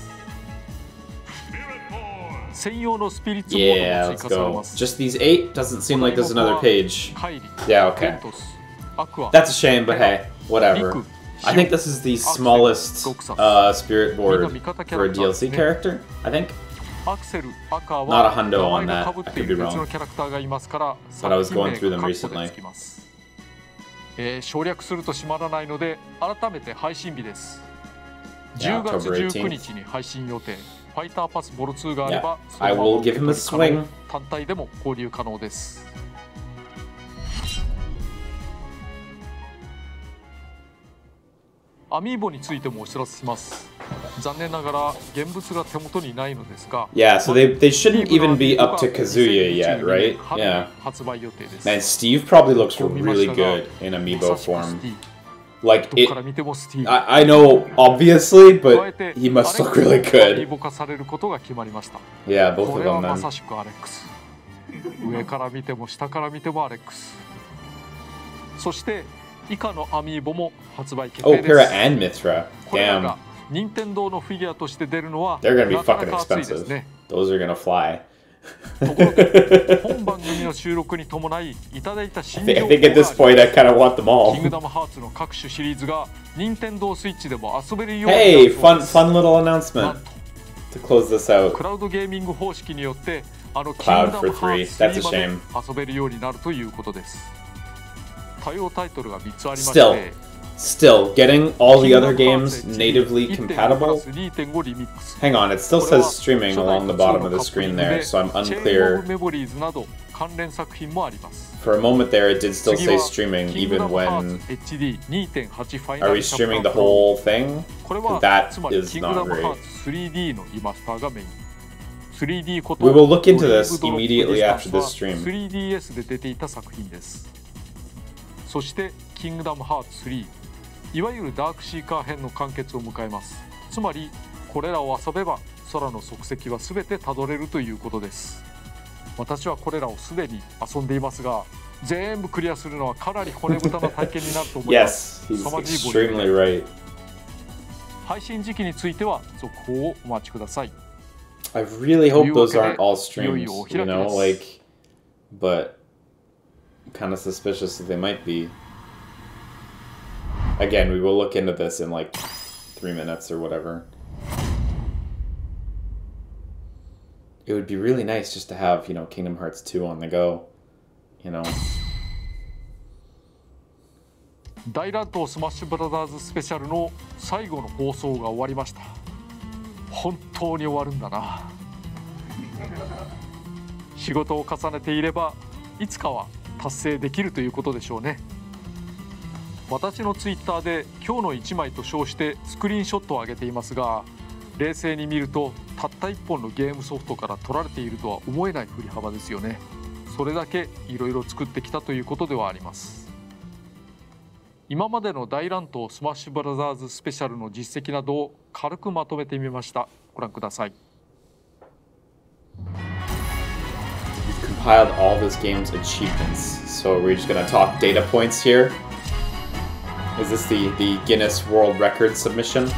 専用のスピリッツモ Yeah, ードも追加され.ます Just these eight? Doesn't seem like there's another page. Yeah, ベ okay. Oh, That's a shame, but hey, whatever. I think this is the smallest uh, spirit board for a DLC character, I think. Not a hundo on that, I could be wrong. But I was going through them recently. えー、省略すると閉まらないので改めて配信日です。10月19日に配信予定。ファイターパスボル2があれば、yeah. I will give him a swing. 単体でも交流可能です。アミーボについてもお知らせします残念ながら現物が手元にないのですが Yeah, so they, they shouldn't even be up to Kazuya yet, right? 春に Yeah. 発売予定です Man, Steve probably looks really good in amiibo まさしくス form. ティ Like ど it, こから見てもスティーブ I, I know obviously, 加え but て he must アレ look ックスも really アミー good. ボ化されることが決まりました Yeah, both こ of れは them ま then. さしくアレックス上から見ても下から見てもアレックスそして 以下のアミーボも発売決 Oh, 定です and Mithra. これら Damn, が任天堂のフィギュアとして出るのは they're gonna be なかな fucking expensive. ね Those are gonna fly. ところで本番組の収録に伴いいただいた新情 I think at 報 this point, I kind of want them キ all. ングダムハーツの各種シリーズが任天堂スイッチでも遊べるようにな Hey, るそう fun, です fun little なん announcement と to close this out. クラウドゲーミング方式によってあのキングダムハー.ツ That's a 3まで.遊べるようになるということです Still, still getting all the other games natively compatible? Hang on, it still says streaming along the bottom of the screen there, so I'm unclear. For a moment there, it did still say streaming, even when... Are we streaming the whole thing? That is not great. We will look into this immediately after this stream. そしてキングダムハーツ3いわゆるダークシーカー編の完結を迎えます。つまりこれらを遊べば空の足跡は全てたどれるということです。私はこれらをすでに遊んでいますが全部クリアするのはかなり骨太な体験になると思いま Yes, す he's 凄まじいボリューム.配信時期については続報をお待ちください。I really hope those aren't all streams, you know, like, but kind of suspicious that they might be. Again, we will look into this in like three minutes or whatever. It would be really nice just to have, you know, Kingdom Hearts 2 on the go. You know, [LAUGHS] 大乱闘スマッシュブラザーズスペシャルの最後の放送が終わりました本当に終わるんだな仕事を重ねていればいつかは 達成できるということでしょうね。私のツイッターで今日の1枚と称してスクリーンショットを上げていますが冷静に見るとたった1本のゲームソフトから取られているとは思えない振り幅ですよね。それだけいろいろ作ってきたということではあります。今までの大乱闘スマッシュブラザーズスペシャルの実績などを軽くまとめてみました。ご覧ください。Compiled all this game's achievements. So we're just gonna talk data points here. Is this the, the Guinness World Record submission?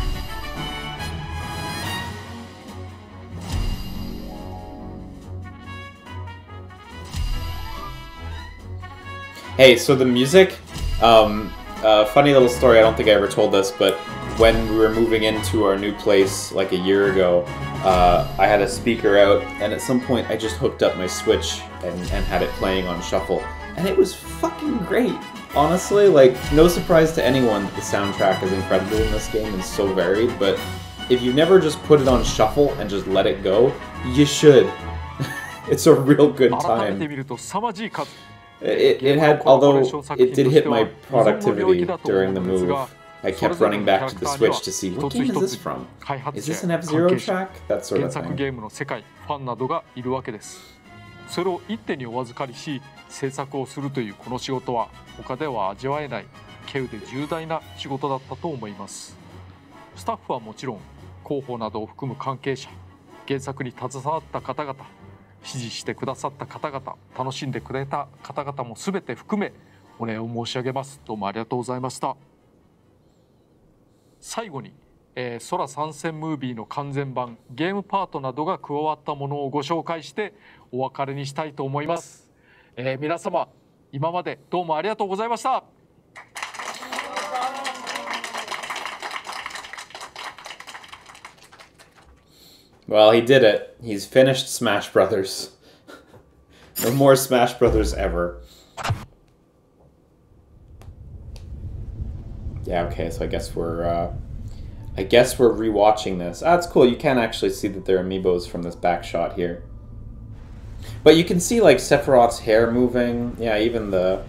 Hey, so the music, um, uh, funny little story. I don't think I ever told this, but when we were moving into our new place like a year ago, uh, I had a speaker out, and at some point I just hooked up my Switch and, and had it playing on shuffle, and it was fucking great. Honestly, like, no surprise to anyone that the soundtrack is incredible in this game and so varied, but if you never just put it on shuffle and just let it go, you should. [LAUGHS] it's a real good time. It, it, it had, although it did hit my productivity during the move. I kept running back to the Switch to see what game is this from? Is 者 this や an 関 F Zero track? That sort 原 of 作 thing. ファンなどがいるわけですそれを一手にお預かりし制作をするというこの仕事は他では味わえない稀有で重大な仕事だったと思いますスタッフはもちろん広報などを含む関係者原作に携わった方々支持してくださった方々楽しんでくれた方々も全て含めお礼を申し上げますどうもありがとうございました最後に、えー、空参戦ムービーの完全版ゲームパートなどが加わったものをご紹介してお別れにしたいと思います、えー皆様今までどうもありがとうございました Well, he did it. He's finished Smash Brothers. [LAUGHS] no more Smash Brothers ever. Yeah, okay, so I guess we're uh I guess we're rewatching this. Ah, that's cool. You can actually see that they're amiibos from this back shot here. But you can see like Sephiroth's hair moving. Yeah, even the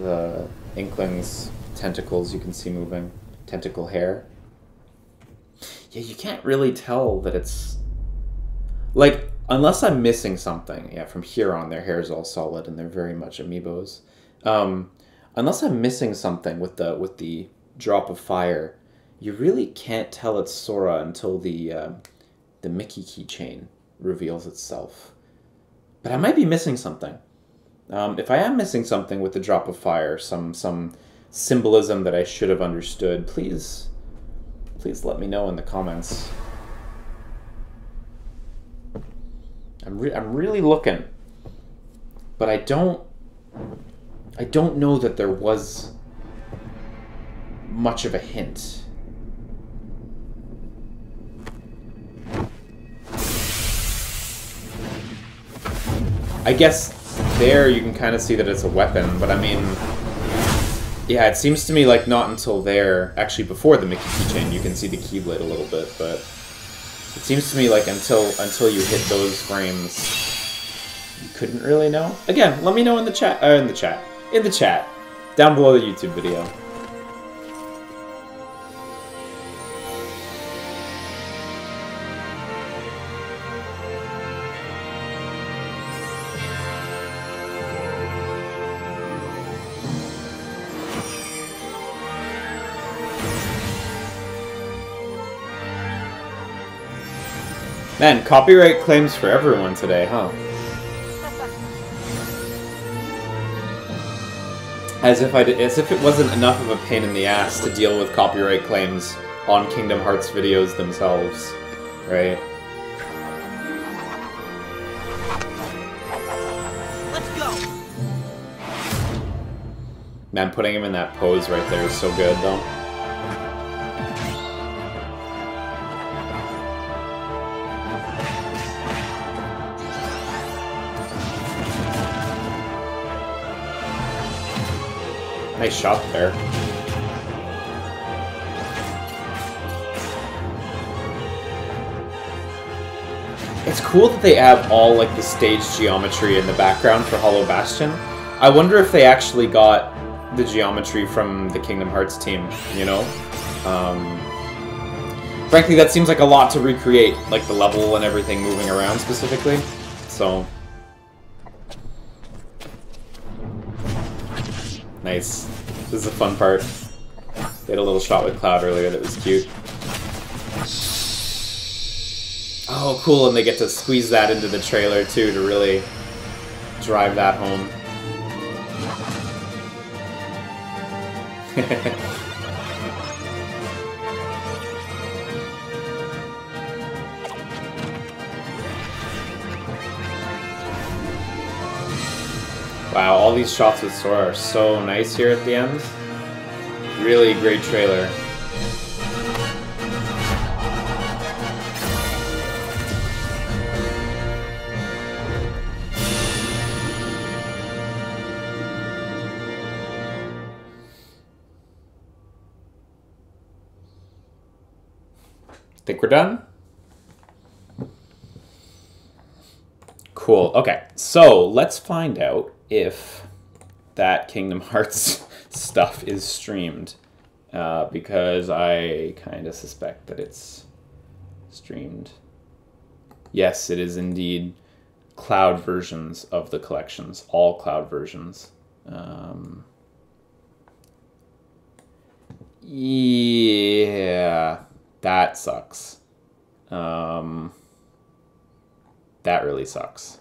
the Inkling's tentacles you can see moving. Tentacle hair. Yeah, you can't really tell that it's like unless I'm missing something. Yeah, from here on their hair is all solid and they're very much amiibos. Um, unless I'm missing something with the with the drop of fire, you really can't tell it's Sora until the uh, the Mickey keychain reveals itself. But I might be missing something. Um, if I am missing something with the drop of fire, some some symbolism that I should have understood, please please let me know in the comments. I'm re- I'm really looking, but I don't I don't know that there was much of a hint. I guess there you can kind of see that it's a weapon, but I mean, yeah, it seems to me like not until there, actually before the Mickey keychain, you can see the keyblade a little bit, but it seems to me like until until you hit those frames, you couldn't really know. Again, let me know in the chat, uh, in the chat, in the chat, down below the YouTube video. Man, copyright claims for everyone today, huh? As if I did, as if it wasn't enough of a pain in the ass to deal with copyright claims on Kingdom Hearts videos themselves, right? Let's go. Man, putting him in that pose right there is so good, though. Nice shot there. It's cool that they have all like the stage geometry in the background for Hollow Bastion. I wonder if they actually got the geometry from the Kingdom Hearts team, you know? Um, frankly, that seems like a lot to recreate, like the level and everything moving around specifically. So, Nice. This is a fun part. They had a little shot with Cloud earlier that was cute. Oh, cool, and they get to squeeze that into the trailer too to really drive that home. [LAUGHS] these shots with Sora are so nice here at the end. Really great trailer. Think we're done? Cool. Okay, so let's find out if that Kingdom [LAUGHS] Hearts stuff is streamed. Uh, because I kind of suspect that it's streamed. Yes, it is indeed cloud versions of the collections, all cloud versions. Um, yeah, that sucks. Um, that really sucks.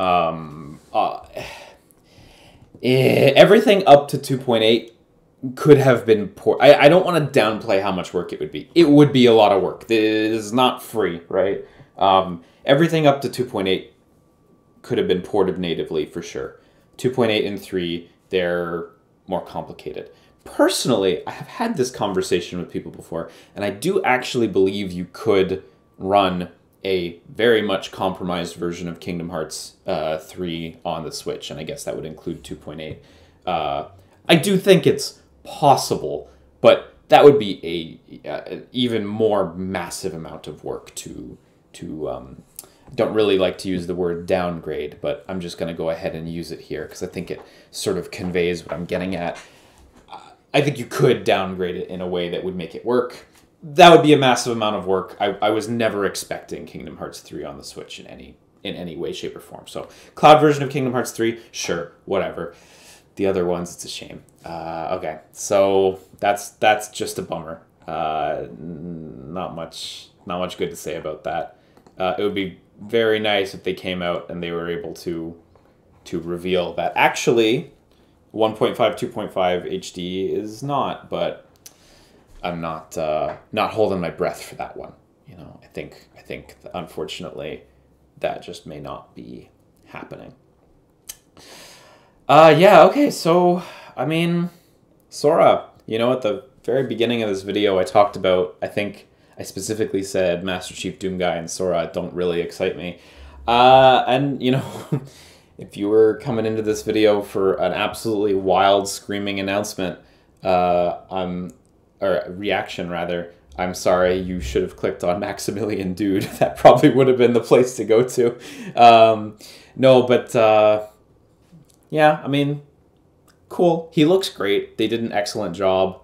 Um, uh, eh, everything up to 2.8 could have been poor. I, I don't want to downplay how much work it would be. It would be a lot of work. This is not free, right? Um, everything up to 2.8 could have been ported natively for sure. 2.8 and 3, they're more complicated. Personally, I have had this conversation with people before, and I do actually believe you could run a very much compromised version of Kingdom Hearts uh, 3 on the Switch, and I guess that would include 2.8. Uh, I do think it's possible, but that would be a, uh, an even more massive amount of work to to um, don't really like to use the word downgrade, but I'm just going to go ahead and use it here because I think it sort of conveys what I'm getting at. I think you could downgrade it in a way that would make it work. That would be a massive amount of work. I, I was never expecting Kingdom Hearts 3 on the Switch in any in any way, shape, or form. So cloud version of Kingdom Hearts 3, sure, whatever. The other ones, it's a shame. Uh, okay, so that's that's just a bummer. Uh, not much not much good to say about that. Uh, it would be very nice if they came out and they were able to to reveal that actually 1.5 2.5 HD is not, but I'm not uh, not holding my breath for that one. You know, I think I think unfortunately that just may not be happening. Uh yeah, okay, so I mean Sora, you know at the very beginning of this video I talked about I think I specifically said Master Chief Doomguy and Sora don't really excite me. Uh, and, you know, [LAUGHS] if you were coming into this video for an absolutely wild screaming announcement, uh, I'm, or reaction rather, I'm sorry, you should have clicked on Maximilian Dood. [LAUGHS] that probably would have been the place to go to. Um, no, but uh, yeah, I mean, cool. He looks great. They did an excellent job.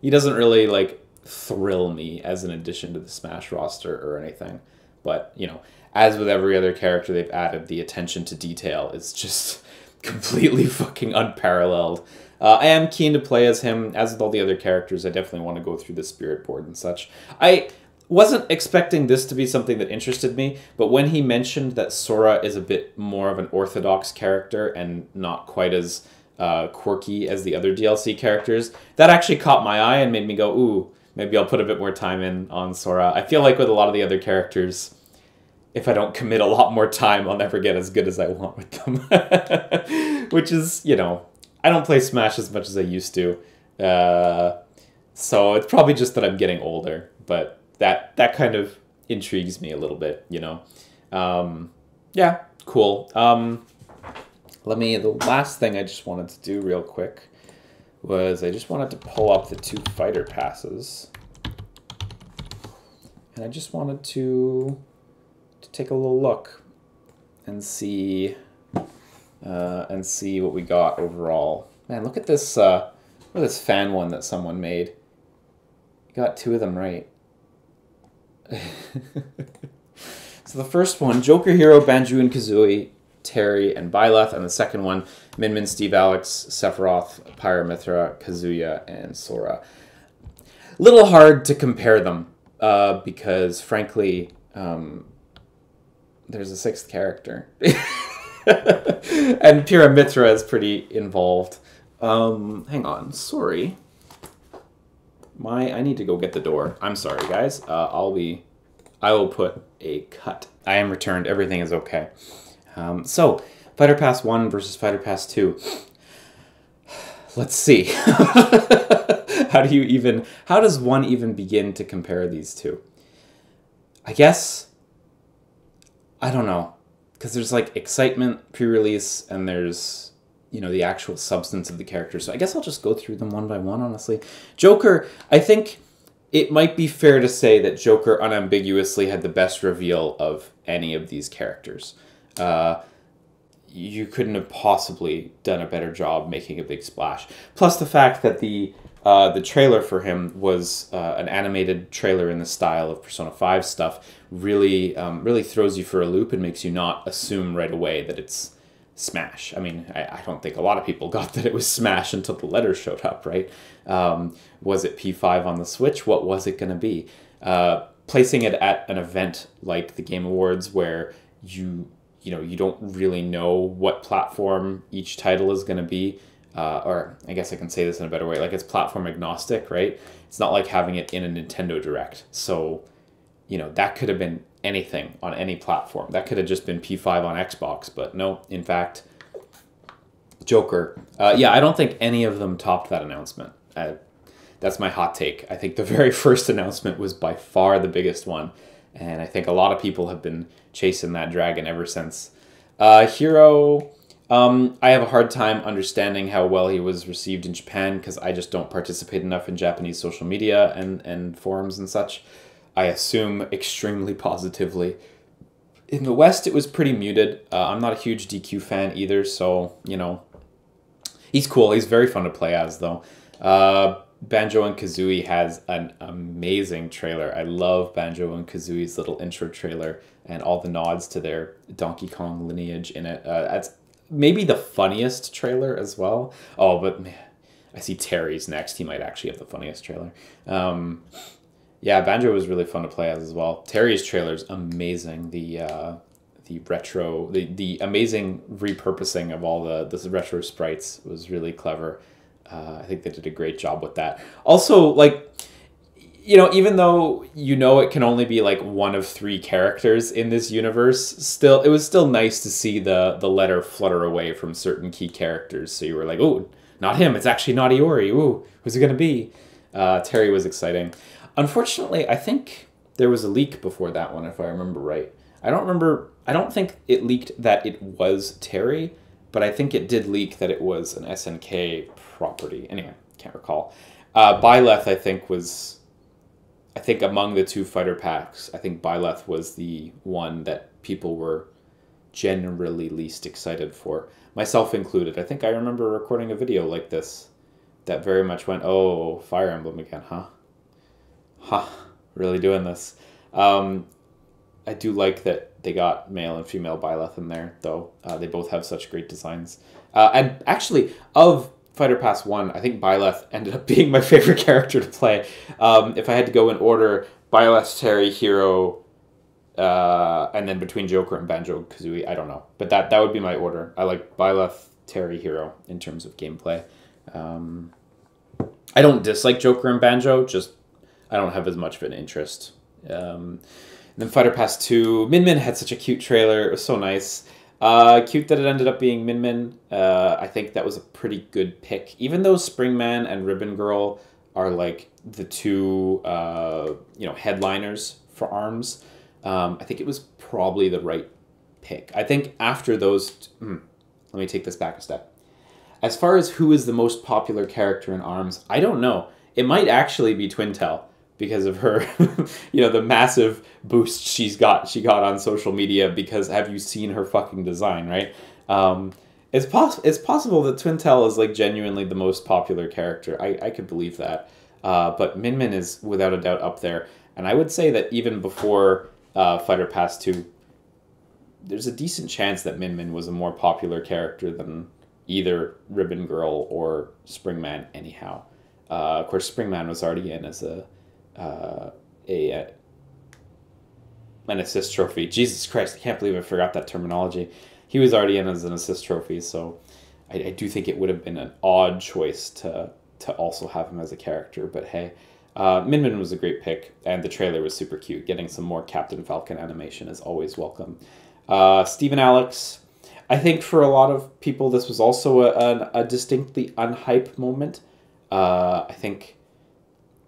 He doesn't really like thrill me as an addition to the Smash roster or anything. But, you know, as with every other character they've added, the attention to detail is just [LAUGHS] completely fucking unparalleled. Uh, I am keen to play as him, as with all the other characters. I definitely want to go through the spirit board and such. I wasn't expecting this to be something that interested me, but when he mentioned that Sora is a bit more of an orthodox character and not quite as uh, quirky as the other DLC characters, that actually caught my eye and made me go, ooh, maybe I'll put a bit more time in on Sora. I feel like with a lot of the other characters, if I don't commit a lot more time, I'll never get as good as I want with them. [LAUGHS] Which is, you know, I don't play Smash as much as I used to. Uh, so it's probably just that I'm getting older, but that that kind of intrigues me a little bit, you know. Um, yeah, cool. Um, let me the last thing I just wanted to do real quick was I just wanted to pull up the two fighter passes. And I just wanted to, to take a little look and see uh, and see what we got overall. Man, look at this uh, look at this fan one that someone made. got two of them right. [LAUGHS] so the first one, Joker Hero, Banjo and Kazooie, Terry, and Byleth, and the second one, Min Min, Steve Alex, Sephiroth, Pyra Mythra, Kazuya, and Sora. Little hard to compare them uh, because, frankly, um, there's a sixth character. [LAUGHS] [LAUGHS] and Pyra is pretty involved. Um, hang on, sorry. My, I need to go get the door. I'm sorry, guys. Uh, I'll be, I will put a cut. I am returned. Everything is okay. Um, so, Fighter Pass 1 versus Fighter Pass 2. [SIGHS] Let's see. [LAUGHS] how do you even, how does one even begin to compare these two? I guess, I don't know. Because there's like excitement pre release and there's, you know, the actual substance of the characters. So I guess I'll just go through them one by one, honestly. Joker, I think it might be fair to say that Joker unambiguously had the best reveal of any of these characters. Uh, you couldn't have possibly done a better job making a big splash. Plus the fact that the uh, the trailer for him was uh, an animated trailer in the style of Persona Five stuff. Really, um, really throws you for a loop and makes you not assume right away that it's Smash. I mean, I, I don't think a lot of people [LAUGHS] got that it was Smash until the letter showed up, right? Um, was it P5 on the Switch? What was it going to be? Uh, placing it at an event like the Game Awards where you you know you don't really know what platform each title is going to be uh, or i guess i can say this in a better way like it's platform agnostic right? It's not like having it in a nintendo direct. So you know that could have been anything on any platform. That could have just been p5 on xbox but no in fact joker uh, yeah i don't think any of them topped that announcement. Uh, that's my hot take. I think the [LAUGHS] very first announcement was by far the biggest one and I think a lot of people have been chasing that dragon ever since. Uh, Hero, Um, I have a hard time understanding how well he was received in Japan because I just don't participate enough in Japanese social media and, and forums and such. I assume extremely [LAUGHS] positively. In the West, it was pretty muted. Uh, I'm not a huge DQ fan either, so, you know, he's cool. He's very fun to play as, though. Uh, Banjo and Kazooie has an amazing trailer. I love Banjo and Kazooie's little intro trailer and all the nods to their Donkey Kong lineage in it. Uh, that's maybe the funniest trailer as well. Oh, but man, I see Terry's next. He might actually have the funniest trailer. Um, yeah, Banjo was really fun to play as as well. Terry's trailer is amazing. The uh, the retro, the, the amazing repurposing of all the the retro sprites was really clever. Uh, I think they did a great job with that. Also, like you know, even though you know it can only be like one of three characters in this universe, still it was still nice to see the the letter flutter away from certain key characters. So you were like, oh, not him. It's actually not Iori. Ooh, who's it gonna be? Uh, Terry was exciting. Unfortunately, I think there was a leak before that one, if I remember right. I don't remember. I don't think it leaked that it was Terry, but I think it did leak that it was an SNK property. Anyway, can't recall. Uh, Byleth, I think, was I think among the two fighter packs, I think Byleth was the one that people were generally least excited for, myself included. I think I remember recording a video like this that very much went, "Oh, Fire Emblem again, huh? Huh? Really doing this?" Um, I do like that they got male and female Byleth in there, though. Uh, they both have such great designs. Uh, and actually, of Fighter Pass 1, I think Byleth ended up [LAUGHS] being my favorite character to play. Um, if I had to go in order, Byleth, Terry, Hero, uh, and then between Joker and Banjo Kazooie, I don't know. But that, that would be my order. I like Byleth, Terry, Hero in terms of gameplay. Um, I don't dislike Joker and Banjo, just I don't have as much of an interest. Um, then Fighter Pass 2, Min Min had such a cute trailer. It was so nice. Uh, cute that it ended up being Min Min. Uh, I think that was a pretty good pick. Even though Springman and Ribbon Girl are like the two, uh, you know, headliners for ARMS, um, I think it was probably the right pick. I think after those, hmm, let me take this back a step. As far as who is the most popular character in ARMS, I don't know. It might actually be Twintelle because of her, [LAUGHS] you know, the massive boost she's got she got on social media because have you seen her fucking design, right? Um, it's poss- it's possible that Twintelle is like genuinely the most popular character. I, I could believe that. Uh, but Min Min is without a doubt up there. And I would say that even before uh, Fighter Pass 2, there's a decent chance that Min Min was a more popular character than either Ribbon Girl or Springman, anyhow. Uh, of course, Springman was already in as a uh, a, a an assist trophy. Jesus Christ, I can't believe I forgot that terminology. He was already in as an assist trophy, so I, I do think it would have been an odd choice to to also have him as a character. But hey, uh, Min Min was a great pick, and the trailer was super cute. Getting some more Captain Falcon animation is always welcome. Uh, Stephen Alex, I think for a lot of people, this was also a, a, a distinctly unhype moment. Uh, I think,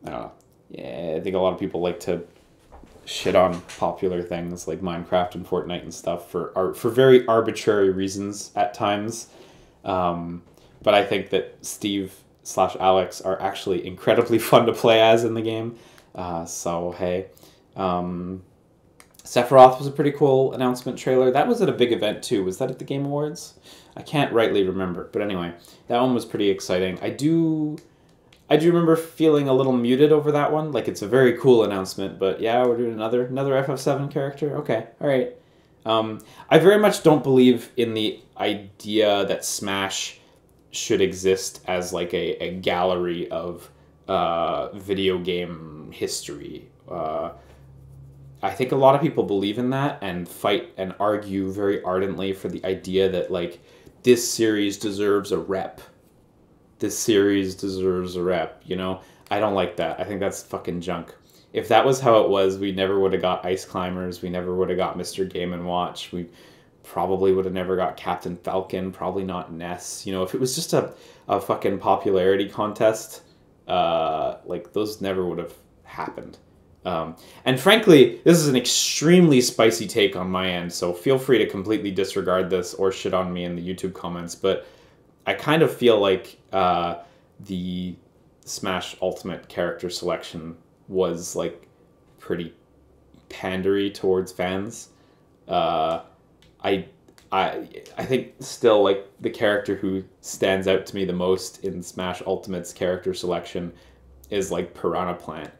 I don't know, yeah, I think a lot of people like to shit on popular things like Minecraft and Fortnite and stuff for art for very arbitrary reasons at times. Um, but I think that Steve slash Alex are actually incredibly [LAUGHS] fun to play as in the game. Uh, so hey, um, Sephiroth was a pretty cool announcement trailer. That was at a big event too. Was that at the Game Awards? I can't rightly remember, but anyway, that one was pretty exciting. I do I do remember feeling a little muted over that one. Like it's a very cool announcement, but yeah, we're doing another another FF7 character. Okay, all right. Um, I very much don't believe in the idea that Smash should exist as like a, a gallery of uh, video game history. Uh, I think a lot of people believe in that and fight and argue very ardently for the idea that like this series deserves a rep this series deserves a rep, you know? I don't like that. I think that's fucking junk. If that was how it was, we never would have got Ice Climbers. We never would have got Mr. Game and Watch. We probably would have never got Captain Falcon. Probably not Ness. You know, if it was just a, a fucking popularity contest, uh, like those never would have happened. Um, and frankly, this is an extremely spicy take on my end, so feel free to completely disregard this or shit on me in the YouTube comments. But I kind of feel like uh, the Smash Ultimate character selection was like pretty pandery towards fans. Uh, I I I think still like the character who stands out to me the most in Smash Ultimate's character selection is like Piranha Plant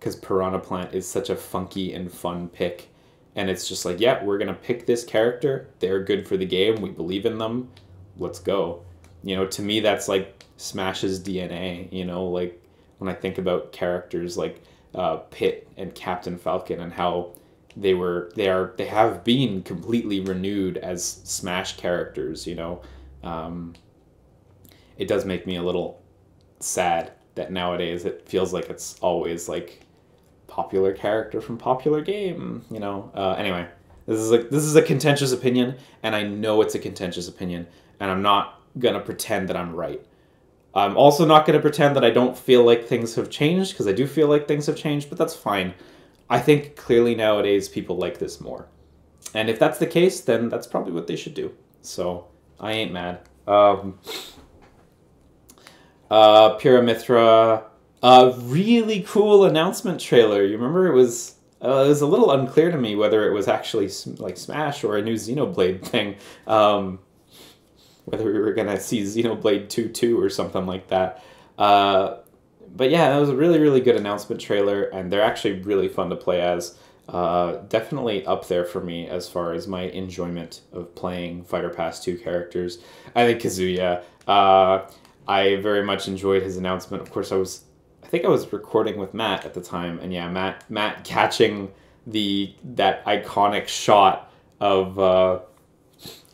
because Piranha Plant is such a funky and fun pick. And it's just like, yeah, we're gonna pick this character. They're good for the game. We believe in them. Let's go. You know, to me, that's like Smash's DNA. You know, like when I think about characters like uh, Pit and Captain Falcon and how they were, they are, they have been completely renewed as Smash characters. You know, um, it does make me a little sad that nowadays it feels like it's always like popular character from popular game. You know. Uh, anyway, this is like this is a contentious opinion, and I know it's a contentious opinion, and I'm not gonna pretend that I'm right. I'm also not gonna pretend that I don't feel like things have changed because I do feel like things have changed, but that's fine. I think clearly nowadays people like this more, and if that's the case, then that's probably what they should do. So I ain't mad. Um, uh, Pyra Mythra a really cool announcement trailer. You remember it was uh, it was a little unclear to me whether it was actually like Smash or a new Xenoblade thing. Um, whether we were gonna see Xenoblade Two Two or something like that. Uh, but yeah, that was a really really good announcement trailer, and they're actually really fun to play as. Uh, definitely up there for me as far as my enjoyment of playing Fighter Pass 2 characters. I think Kazuya, uh, I very much enjoyed his announcement. Of course, I was I think I was recording with Matt at the time, and yeah, Matt Matt catching the that iconic shot of uh,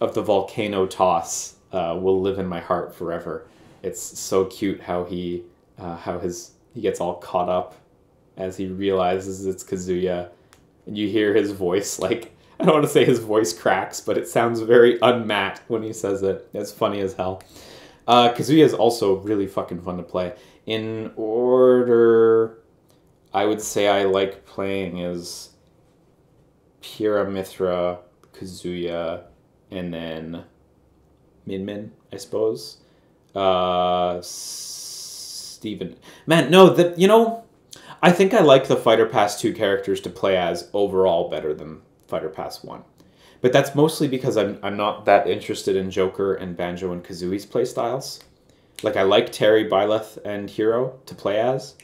of the volcano toss uh, will live in my heart forever. It's so cute how he uh, how his he gets all caught up as he realizes it's Kazuya, and you hear his voice [LAUGHS] like I don't want to say his voice cracks, but it sounds very unmat when he says it. It's funny as hell. Uh, Kazuya is also really fucking fun to play in order, I would say I like playing as Pyra Mythra, Kazuya, and then Min Min, I suppose. Uh, Steven. Man, no, the, you know, I think I like the Fighter Pass 2 characters to play as overall better than Fighter Pass 1. But that's mostly because I'm, I'm not that interested in Joker and Banjo and Kazooie's playstyles. Like I like Terry, Byleth, and Hero to play as.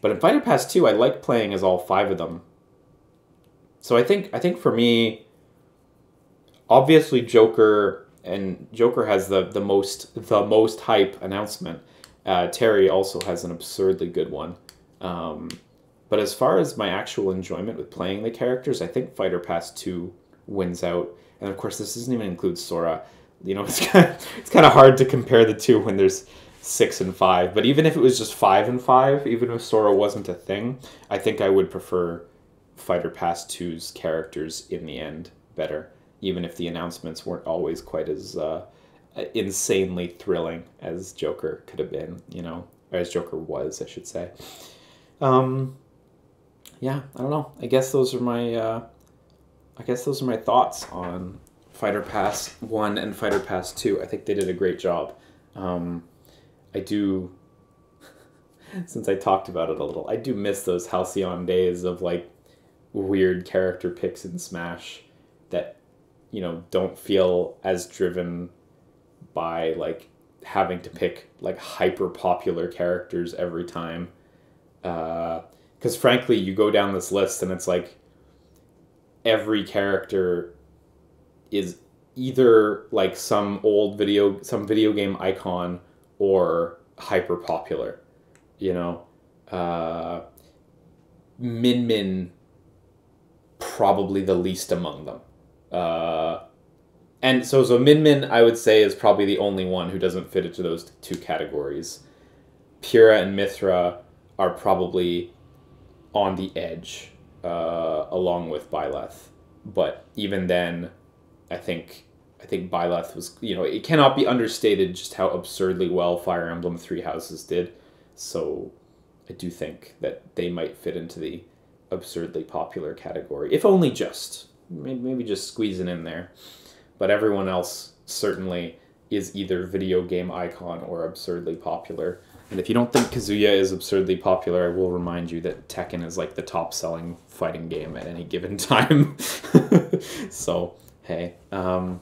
But in Fighter Pass 2, I like playing as all five of them. So I think I think for me, obviously Joker and Joker has the, the most the most hype announcement. Uh, Terry also has an absurdly good one. Um, but as far as my actual enjoyment with playing the characters, I think Fighter Pass 2 wins out. And of course, this doesn't even include Sora you know, [LAUGHS] it's kind of, it's kind of hard to compare the two when there's six and five. But even if it was just five and five, even if Sora wasn't a thing, I think I would prefer Fighter Pass 2's characters in the end better, even if the announcements weren't always quite as uh, insanely thrilling as Joker could have been, you know, as Joker was, I should say. Um, yeah, I don't know. I guess those are my. Uh, I guess those are my thoughts on Fighter Pass 1 and Fighter Pass 2. I think they did a great job. Um, I do, [LAUGHS] since I talked about it a little, I do miss those Halcyon days of like weird character picks in Smash that, you know, don't feel as driven by like having to pick like hyper popular characters every time. Because uh, frankly, you go down this list and it's like every character is either like some old video some video game icon or hyper popular you know uh, min min probably the least among them uh, and so so min min i would say is probably the only one who doesn't fit into those two categories pyra and mythra are probably on the edge uh, along with byleth but even then I think I think Byleth was you know it cannot be understated just how absurdly well Fire Emblem Three Houses did. So I do think that they might fit into the absurdly popular category, if only just maybe, just squeezing in there. But everyone else certainly is either video game icon or absurdly popular. And if you don't think Kazuya is absurdly popular, I will remind you that Tekken is like the top selling fighting game at any given [LAUGHS] time. [LAUGHS] so, hey. Um,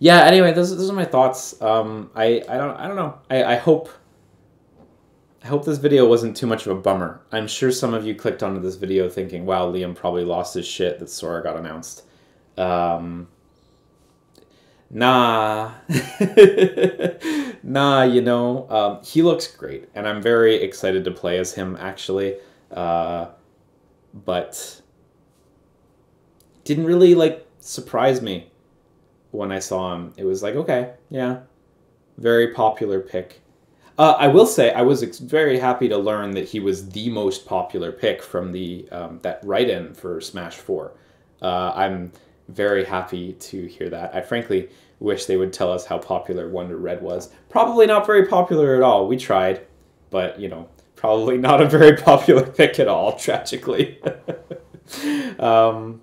yeah, anyway, those, those are my thoughts. Um, I, I don't I don't know. I, I hope I hope this video wasn't too much of a bummer. I'm sure some of you clicked onto this video thinking, wow, Liam probably lost his shit that Sora got announced. Um, nah. [LAUGHS] nah, you know, um, he looks great, and I'm very excited to play as him, actually. Uh, but didn't really, like, surprise me when I saw him. It was like, okay, yeah, very popular pick. Uh, I will say I was ex- very happy to learn that he was the most popular pick from the um, that write-in for Smash Four. Uh, I'm very happy to hear that. I frankly wish they would tell us how popular Wonder Red was. Probably not very popular at all. We tried, but you know, probably [LAUGHS] not a very popular pick at all. [LAUGHS] Tragically. [LAUGHS] um,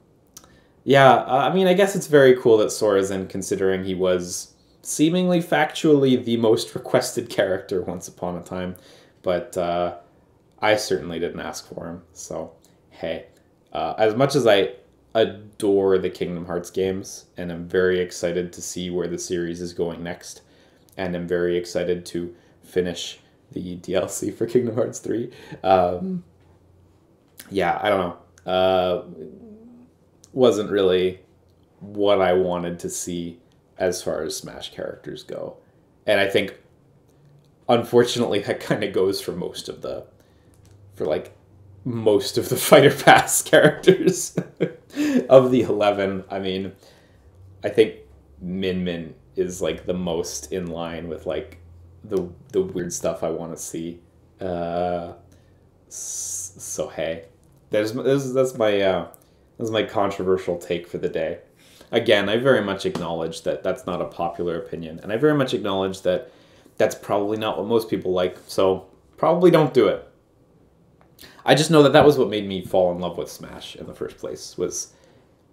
yeah, I mean, I guess it's very cool that Sora's in, considering he was seemingly factually the most requested character once upon a time, but uh, I certainly didn't ask for him. So, hey, uh, as much as I adore the Kingdom Hearts games and I'm very excited to see where the series is going next, and I'm very excited to finish the DLC for Kingdom Hearts 3. Um, yeah, I don't know. Uh, wasn't really what I wanted to see as far as Smash characters go. And I think unfortunately [LAUGHS] that kind of goes for most of the for like most of the [LAUGHS] fighter pass [LAUGHS] characters of the 11 i mean i think min min is like the most in line with like the the weird stuff i want to see. Uh so hey that's that's, that's my uh that's my controversial take for the day again, I very much acknowledge that that's not a popular opinion, and I very much acknowledge that that's probably not what most people like. So probably don't do it. I just know that that was what made me fall in love with Smash in the first place was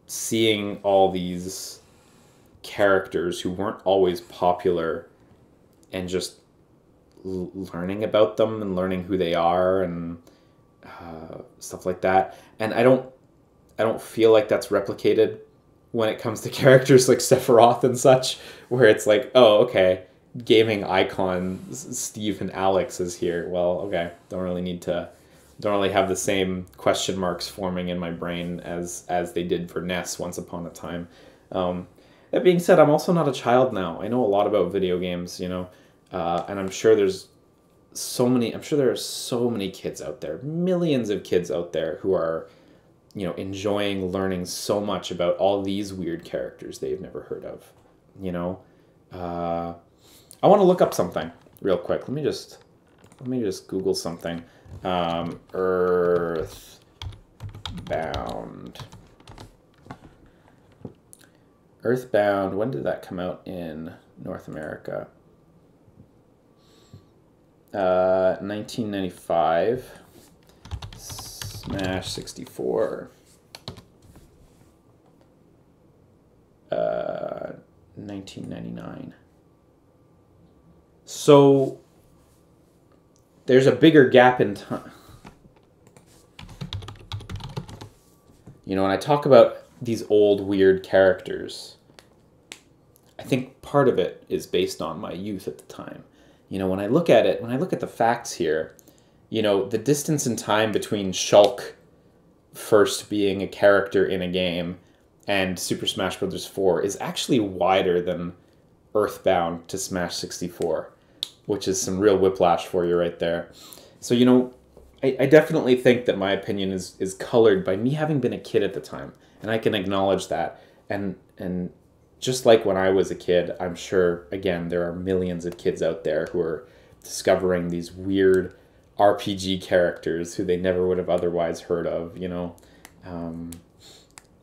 seeing all these characters who weren't always popular and just learning about them and learning who they are and uh, stuff like that. And I don't I don't feel like that's replicated when it comes to [LAUGHS] characters like Sephiroth and such, where it's like, oh, okay, gaming icon Steve and Alex is here. Well, okay, don't really need to, don't really have the same question marks forming in my brain as as they did for Ness once upon a time. Um, that being said, I'm also not a child now. I know a lot about video games, you know, uh, and I'm sure there's so many. I'm sure there are so many kids out there, millions of kids out there who are you know, enjoying learning so much about all these weird characters they've never heard of. You know, uh, I want to look up something real quick. Let me just let me just Google something. Um, Earthbound. Earthbound. When did that come out in North America? Uh, 1995. Smash 64. Uh, 1999. So there's a bigger gap in time. You know, when I talk about these old weird characters, I think part of it is based on my youth at the time. You know, when I look at it, when I look at the facts here, you know, the distance in time between Shulk first being a character in a game and Super Smash Bros. 4 is actually wider than Earthbound to Smash 64, which is some real whiplash for you right there. So, you know, I, I definitely think that my opinion is, is colored by me having been a kid at the time, and I can acknowledge that. And, and just like when I was a kid, I'm sure, again, there are millions of kids out there who are discovering these weird RPG characters who they never would have otherwise heard of, you know. Um,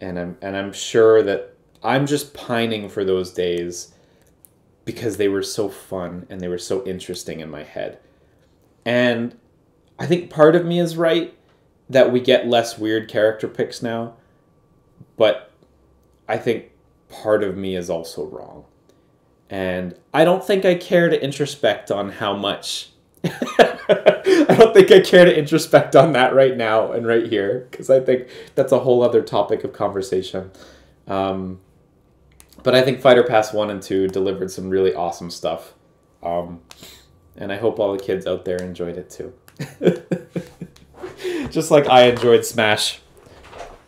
and I'm and I'm sure that I'm just pining for those days because they were so fun and they were so interesting in my head. And I think part of me is right that we get less weird character picks now, but I think part of me is also wrong. And I don't think I care to introspect on how much. [LAUGHS] I don't think I care to introspect on that right now and right here because I think that's a whole other topic of conversation. Um, but I think Fighter Pass 1 and 2 delivered some really awesome stuff. Um, and I hope all the kids out there enjoyed it too. [LAUGHS] Just like I enjoyed Smash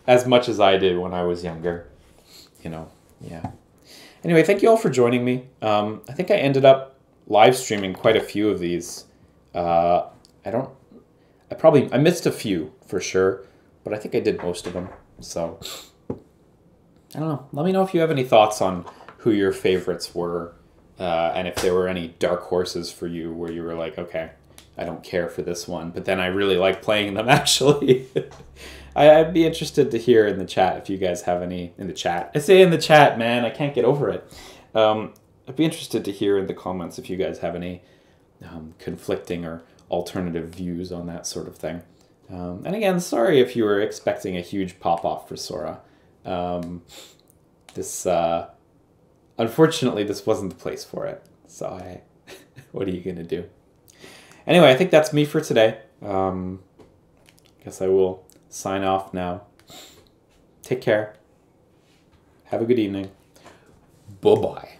as much as I did when I was younger. You know, yeah. Anyway, thank you all for joining me. Um, I think I ended up live streaming quite a few of these. Uh, I don't. I probably I missed a few for sure, but I think I did most of them. So I don't know. Let me know if you have any thoughts on who your favorites were, uh, and if there were any dark horses for you where you were like, okay, I don't care for this one, but then I really like playing them. [LAUGHS] Actually, I, I'd be interested to hear in the chat if you guys have any in the chat. I say in the chat, man. I can't get over it. Um, I'd be interested to hear in the comments if you guys have any um, conflicting or alternative views on that sort of thing. Um, and again, sorry if you were expecting a huge pop off for Sora. Um, this, uh, unfortunately, this wasn't the place for it. So [LAUGHS] what are you gonna do? Anyway, I think that's me for today. Um, guess I will sign off now. Take care. Have a good evening. Bye bye.